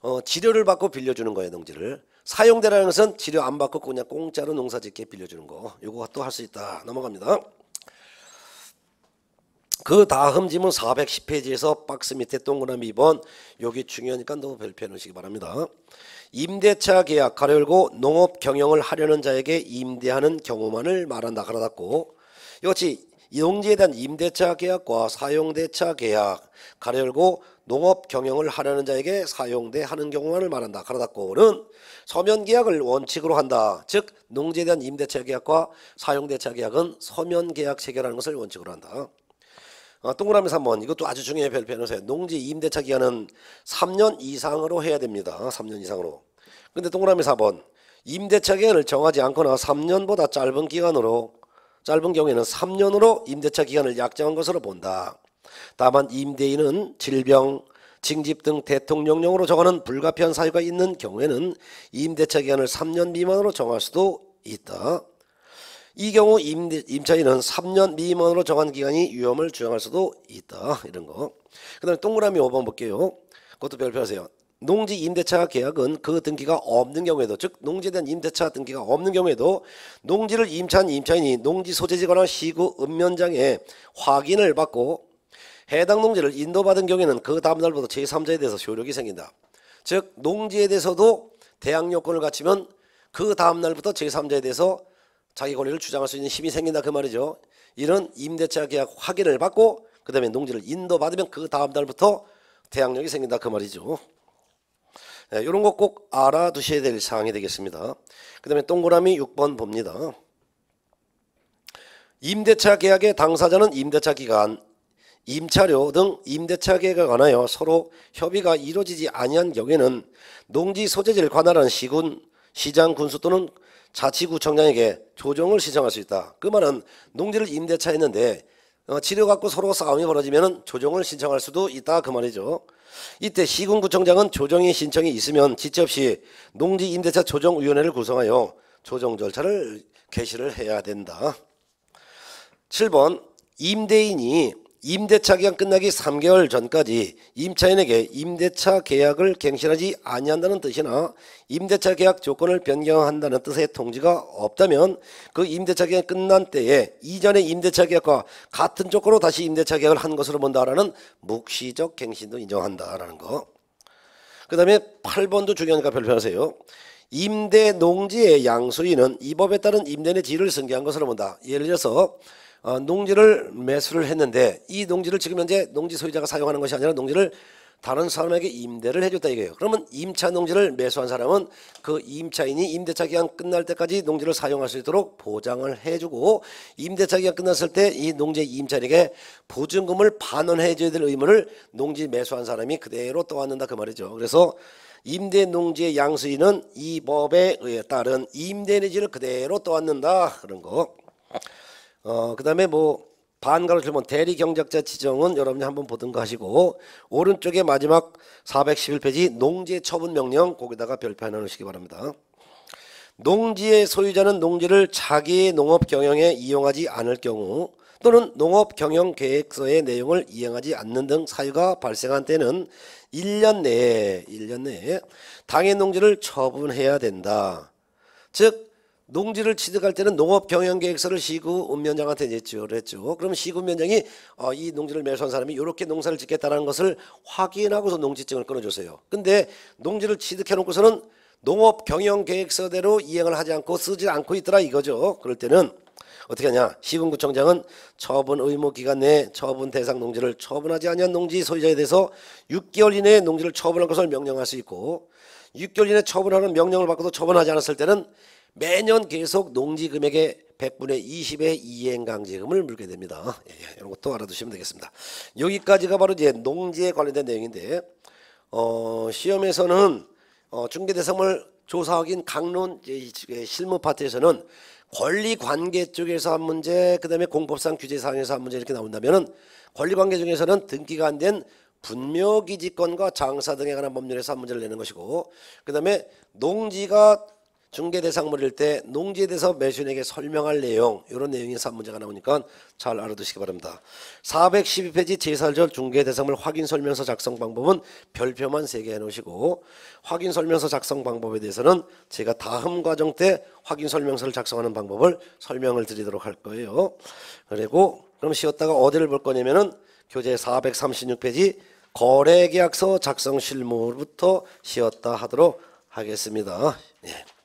어, 지료를 받고 빌려주는 거예요 농지를 사용대라는 것은 지료 안 받고 그냥 공짜로 농사 짓게 빌려주는 거 이거 또 할 수 있다 넘어갑니다. 그 다음 지문 410페이지에서 박스 밑에 동그라미 2번 여기 중요하니까 너무 별표해 놓으시기 바랍니다. 임대차 계약 가로 열고 농업 경영을 하려는 자에게 임대하는 경우만을 말한다 가로 닫고 이것이 농지에 대한 임대차 계약과 사용대차 계약 가로 열고 농업 경영을 하려는 자에게 사용대 하는 경우만을 말한다. 가로 닫고는 서면 계약을 원칙으로 한다. 즉 농지에 대한 임대차 계약과 사용대차 계약은 서면 계약 체결하는 것을 원칙으로 한다. 어, 동그라미 3번 이것도 아주 중요해 별표해놓으세요. 농지 임대차 기간은 3년 이상으로 해야 됩니다. 3년 이상으로. 근데 동그라미 4번 임대차 기간을 정하지 않거나 3년보다 짧은 기간으로 짧은 경우에는 3년으로 임대차 기간을 약정한 것으로 본다. 다만 임대인은 질병, 징집 등 대통령령으로 정하는 불가피한 사유가 있는 경우에는 임대차 기간을 3년 미만으로 정할 수도 있다. 이 경우 임대, 임차인은 3년 미만으로 정한 기간이 위험을 주장할 수도 있다. 이런 거. 그 다음에 동그라미 5번 볼게요. 그것도 별표하세요. 농지 임대차 계약은 그 등기가 없는 경우에도 즉 농지에 대한 임대차 등기가 없는 경우에도 농지를 임차한 임차인이 농지 소재지거나 시구 읍면장에 확인을 받고 해당 농지를 인도받은 경우에는 그 다음 날부터 제3자에 대해서 효력이 생긴다. 즉 농지에 대해서도 대항 요건을 갖추면 그 다음 날부터 제3자에 대해서 자기 권리를 주장할 수 있는 힘이 생긴다 그 말이죠. 이런 임대차 계약 확인을 받고 그 다음에 농지를 인도받으면 그 다음 날부터 대항력이 생긴다 그 말이죠. 네, 이런 거 꼭 알아두셔야 될 사항이 되겠습니다. 그 다음에 동그라미 6번 봅니다. 임대차 계약의 당사자는 임대차 기간, 임차료 등 임대차 계약에 관하여 서로 협의가 이루어지지 아니한 경우에는 농지 소재지를 관할하는 시군, 시장 군수 또는 자치구청장에게 조정을 신청할 수 있다. 그 말은 농지를 임대차 했는데 어, 지려 갖고 서로 싸움이 벌어지면 조정을 신청할 수도 있다 그 말이죠. 이때 시군구청장은 조정의 신청이 있으면 지체 없이 농지 임대차 조정위원회를 구성하여 조정 절차를 개시를 해야 된다. 7번 임대인이 임대차 기간 끝나기 3개월 전까지 임차인에게 임대차 계약을 갱신하지 아니한다는 뜻이나 임대차 계약 조건을 변경한다는 뜻의 통지가 없다면 그 임대차 계약 끝난 때에 이전의 임대차 계약과 같은 조건으로 다시 임대차 계약을 한 것으로 본다라는 묵시적 갱신도 인정한다라는 거. 그 다음에 8번도 중요하니까 별표하세요. 임대 농지의 양수인은 이 법에 따른 임대인의 지위를 승계한 것으로 본다. 예를 들어서 어, 농지를 매수를 했는데 이 농지를 지금 현재 농지 소유자가 사용하는 것이 아니라 농지를 다른 사람에게 임대를 해줬다 이거예요. 그러면 임차 농지를 매수한 사람은 그 임차인이 임대차 기간 끝날 때까지 농지를 사용할 수 있도록 보장을 해주고 임대차 기간 끝났을 때 이 농지 임차인에게 보증금을 반환해줘야 될 의무를 농지 매수한 사람이 그대로 떠안는다 그 말이죠. 그래서 임대 농지의 양수인은 이 법에 의해 따른 임대 내지를 그대로 떠안는다 그런 거. 어, 그 다음에 뭐 반가로 질문 대리 경작자 지정은 여러분이 한번 보든가 하시고 오른쪽에 마지막 411페이지 농지 처분 명령 거기다가 별표 하나 넣으시기 바랍니다. 농지의 소유자는 농지를 자기의 농업 경영에 이용하지 않을 경우 또는 농업 경영 계획서의 내용을 이행하지 않는 등 사유가 발생한 때는 1년 내에 1년 내에 당해 농지를 처분해야 된다. 즉 농지를 취득할 때는 농업경영계획서를 시구 읍면장한테 냈죠. 그랬죠. 그럼 시구 읍면장이 어, 이 농지를 매수한 사람이 이렇게 농사를 짓겠다는 것을 확인하고서 농지증을 끊어줬어요. 근데 농지를 취득해 놓고서는 농업경영계획서대로 이행을 하지 않고 쓰지 않고 있더라 이거죠. 그럴 때는 어떻게 하냐 시군구청장은 처분 의무 기간 내에 처분 대상 농지를 처분하지 아니한 농지 소유자에 대해서 6개월 이내에 농지를 처분할 것을 명령할 수 있고 6개월 이내 처분하는 명령을 받고도 처분하지 않았을 때는 매년 계속 농지 금액의 100분의 20의 이행 강제금을 물게 됩니다. 예, 예, 이런 것도 알아두시면 되겠습니다. 여기까지가 바로 이제 농지에 관련된 내용인데 어, 시험에서는 어, 중개대상물 조사 확인 강론 실무 파트에서는 권리 관계 쪽에서 한 문제, 그다음에 공법상 규제 사항에서 한 문제 이렇게 나온다면은 권리 관계 중에서는 등기가 안 된 분묘기지권과 장사 등에 관한 법률에서 한 문제를 내는 것이고, 그다음에 농지가 중개 대상물일 때 농지에 대해서 매수인에게 설명할 내용 이런 내용이 산 문제가 나오니까 잘 알아두시기 바랍니다. 412페이지 제4절 중개 대상물 확인 설명서 작성 방법은 별표만 3개 해놓으시고 확인 설명서 작성 방법에 대해서는 제가 다음 과정 때 확인 설명서를 작성하는 방법을 설명을 드리도록 할 거예요. 그리고 그럼 쉬었다가 어디를 볼 거냐면은 교재 436페이지 거래계약서 작성 실무부터 쉬었다 하도록 하겠습니다. 예.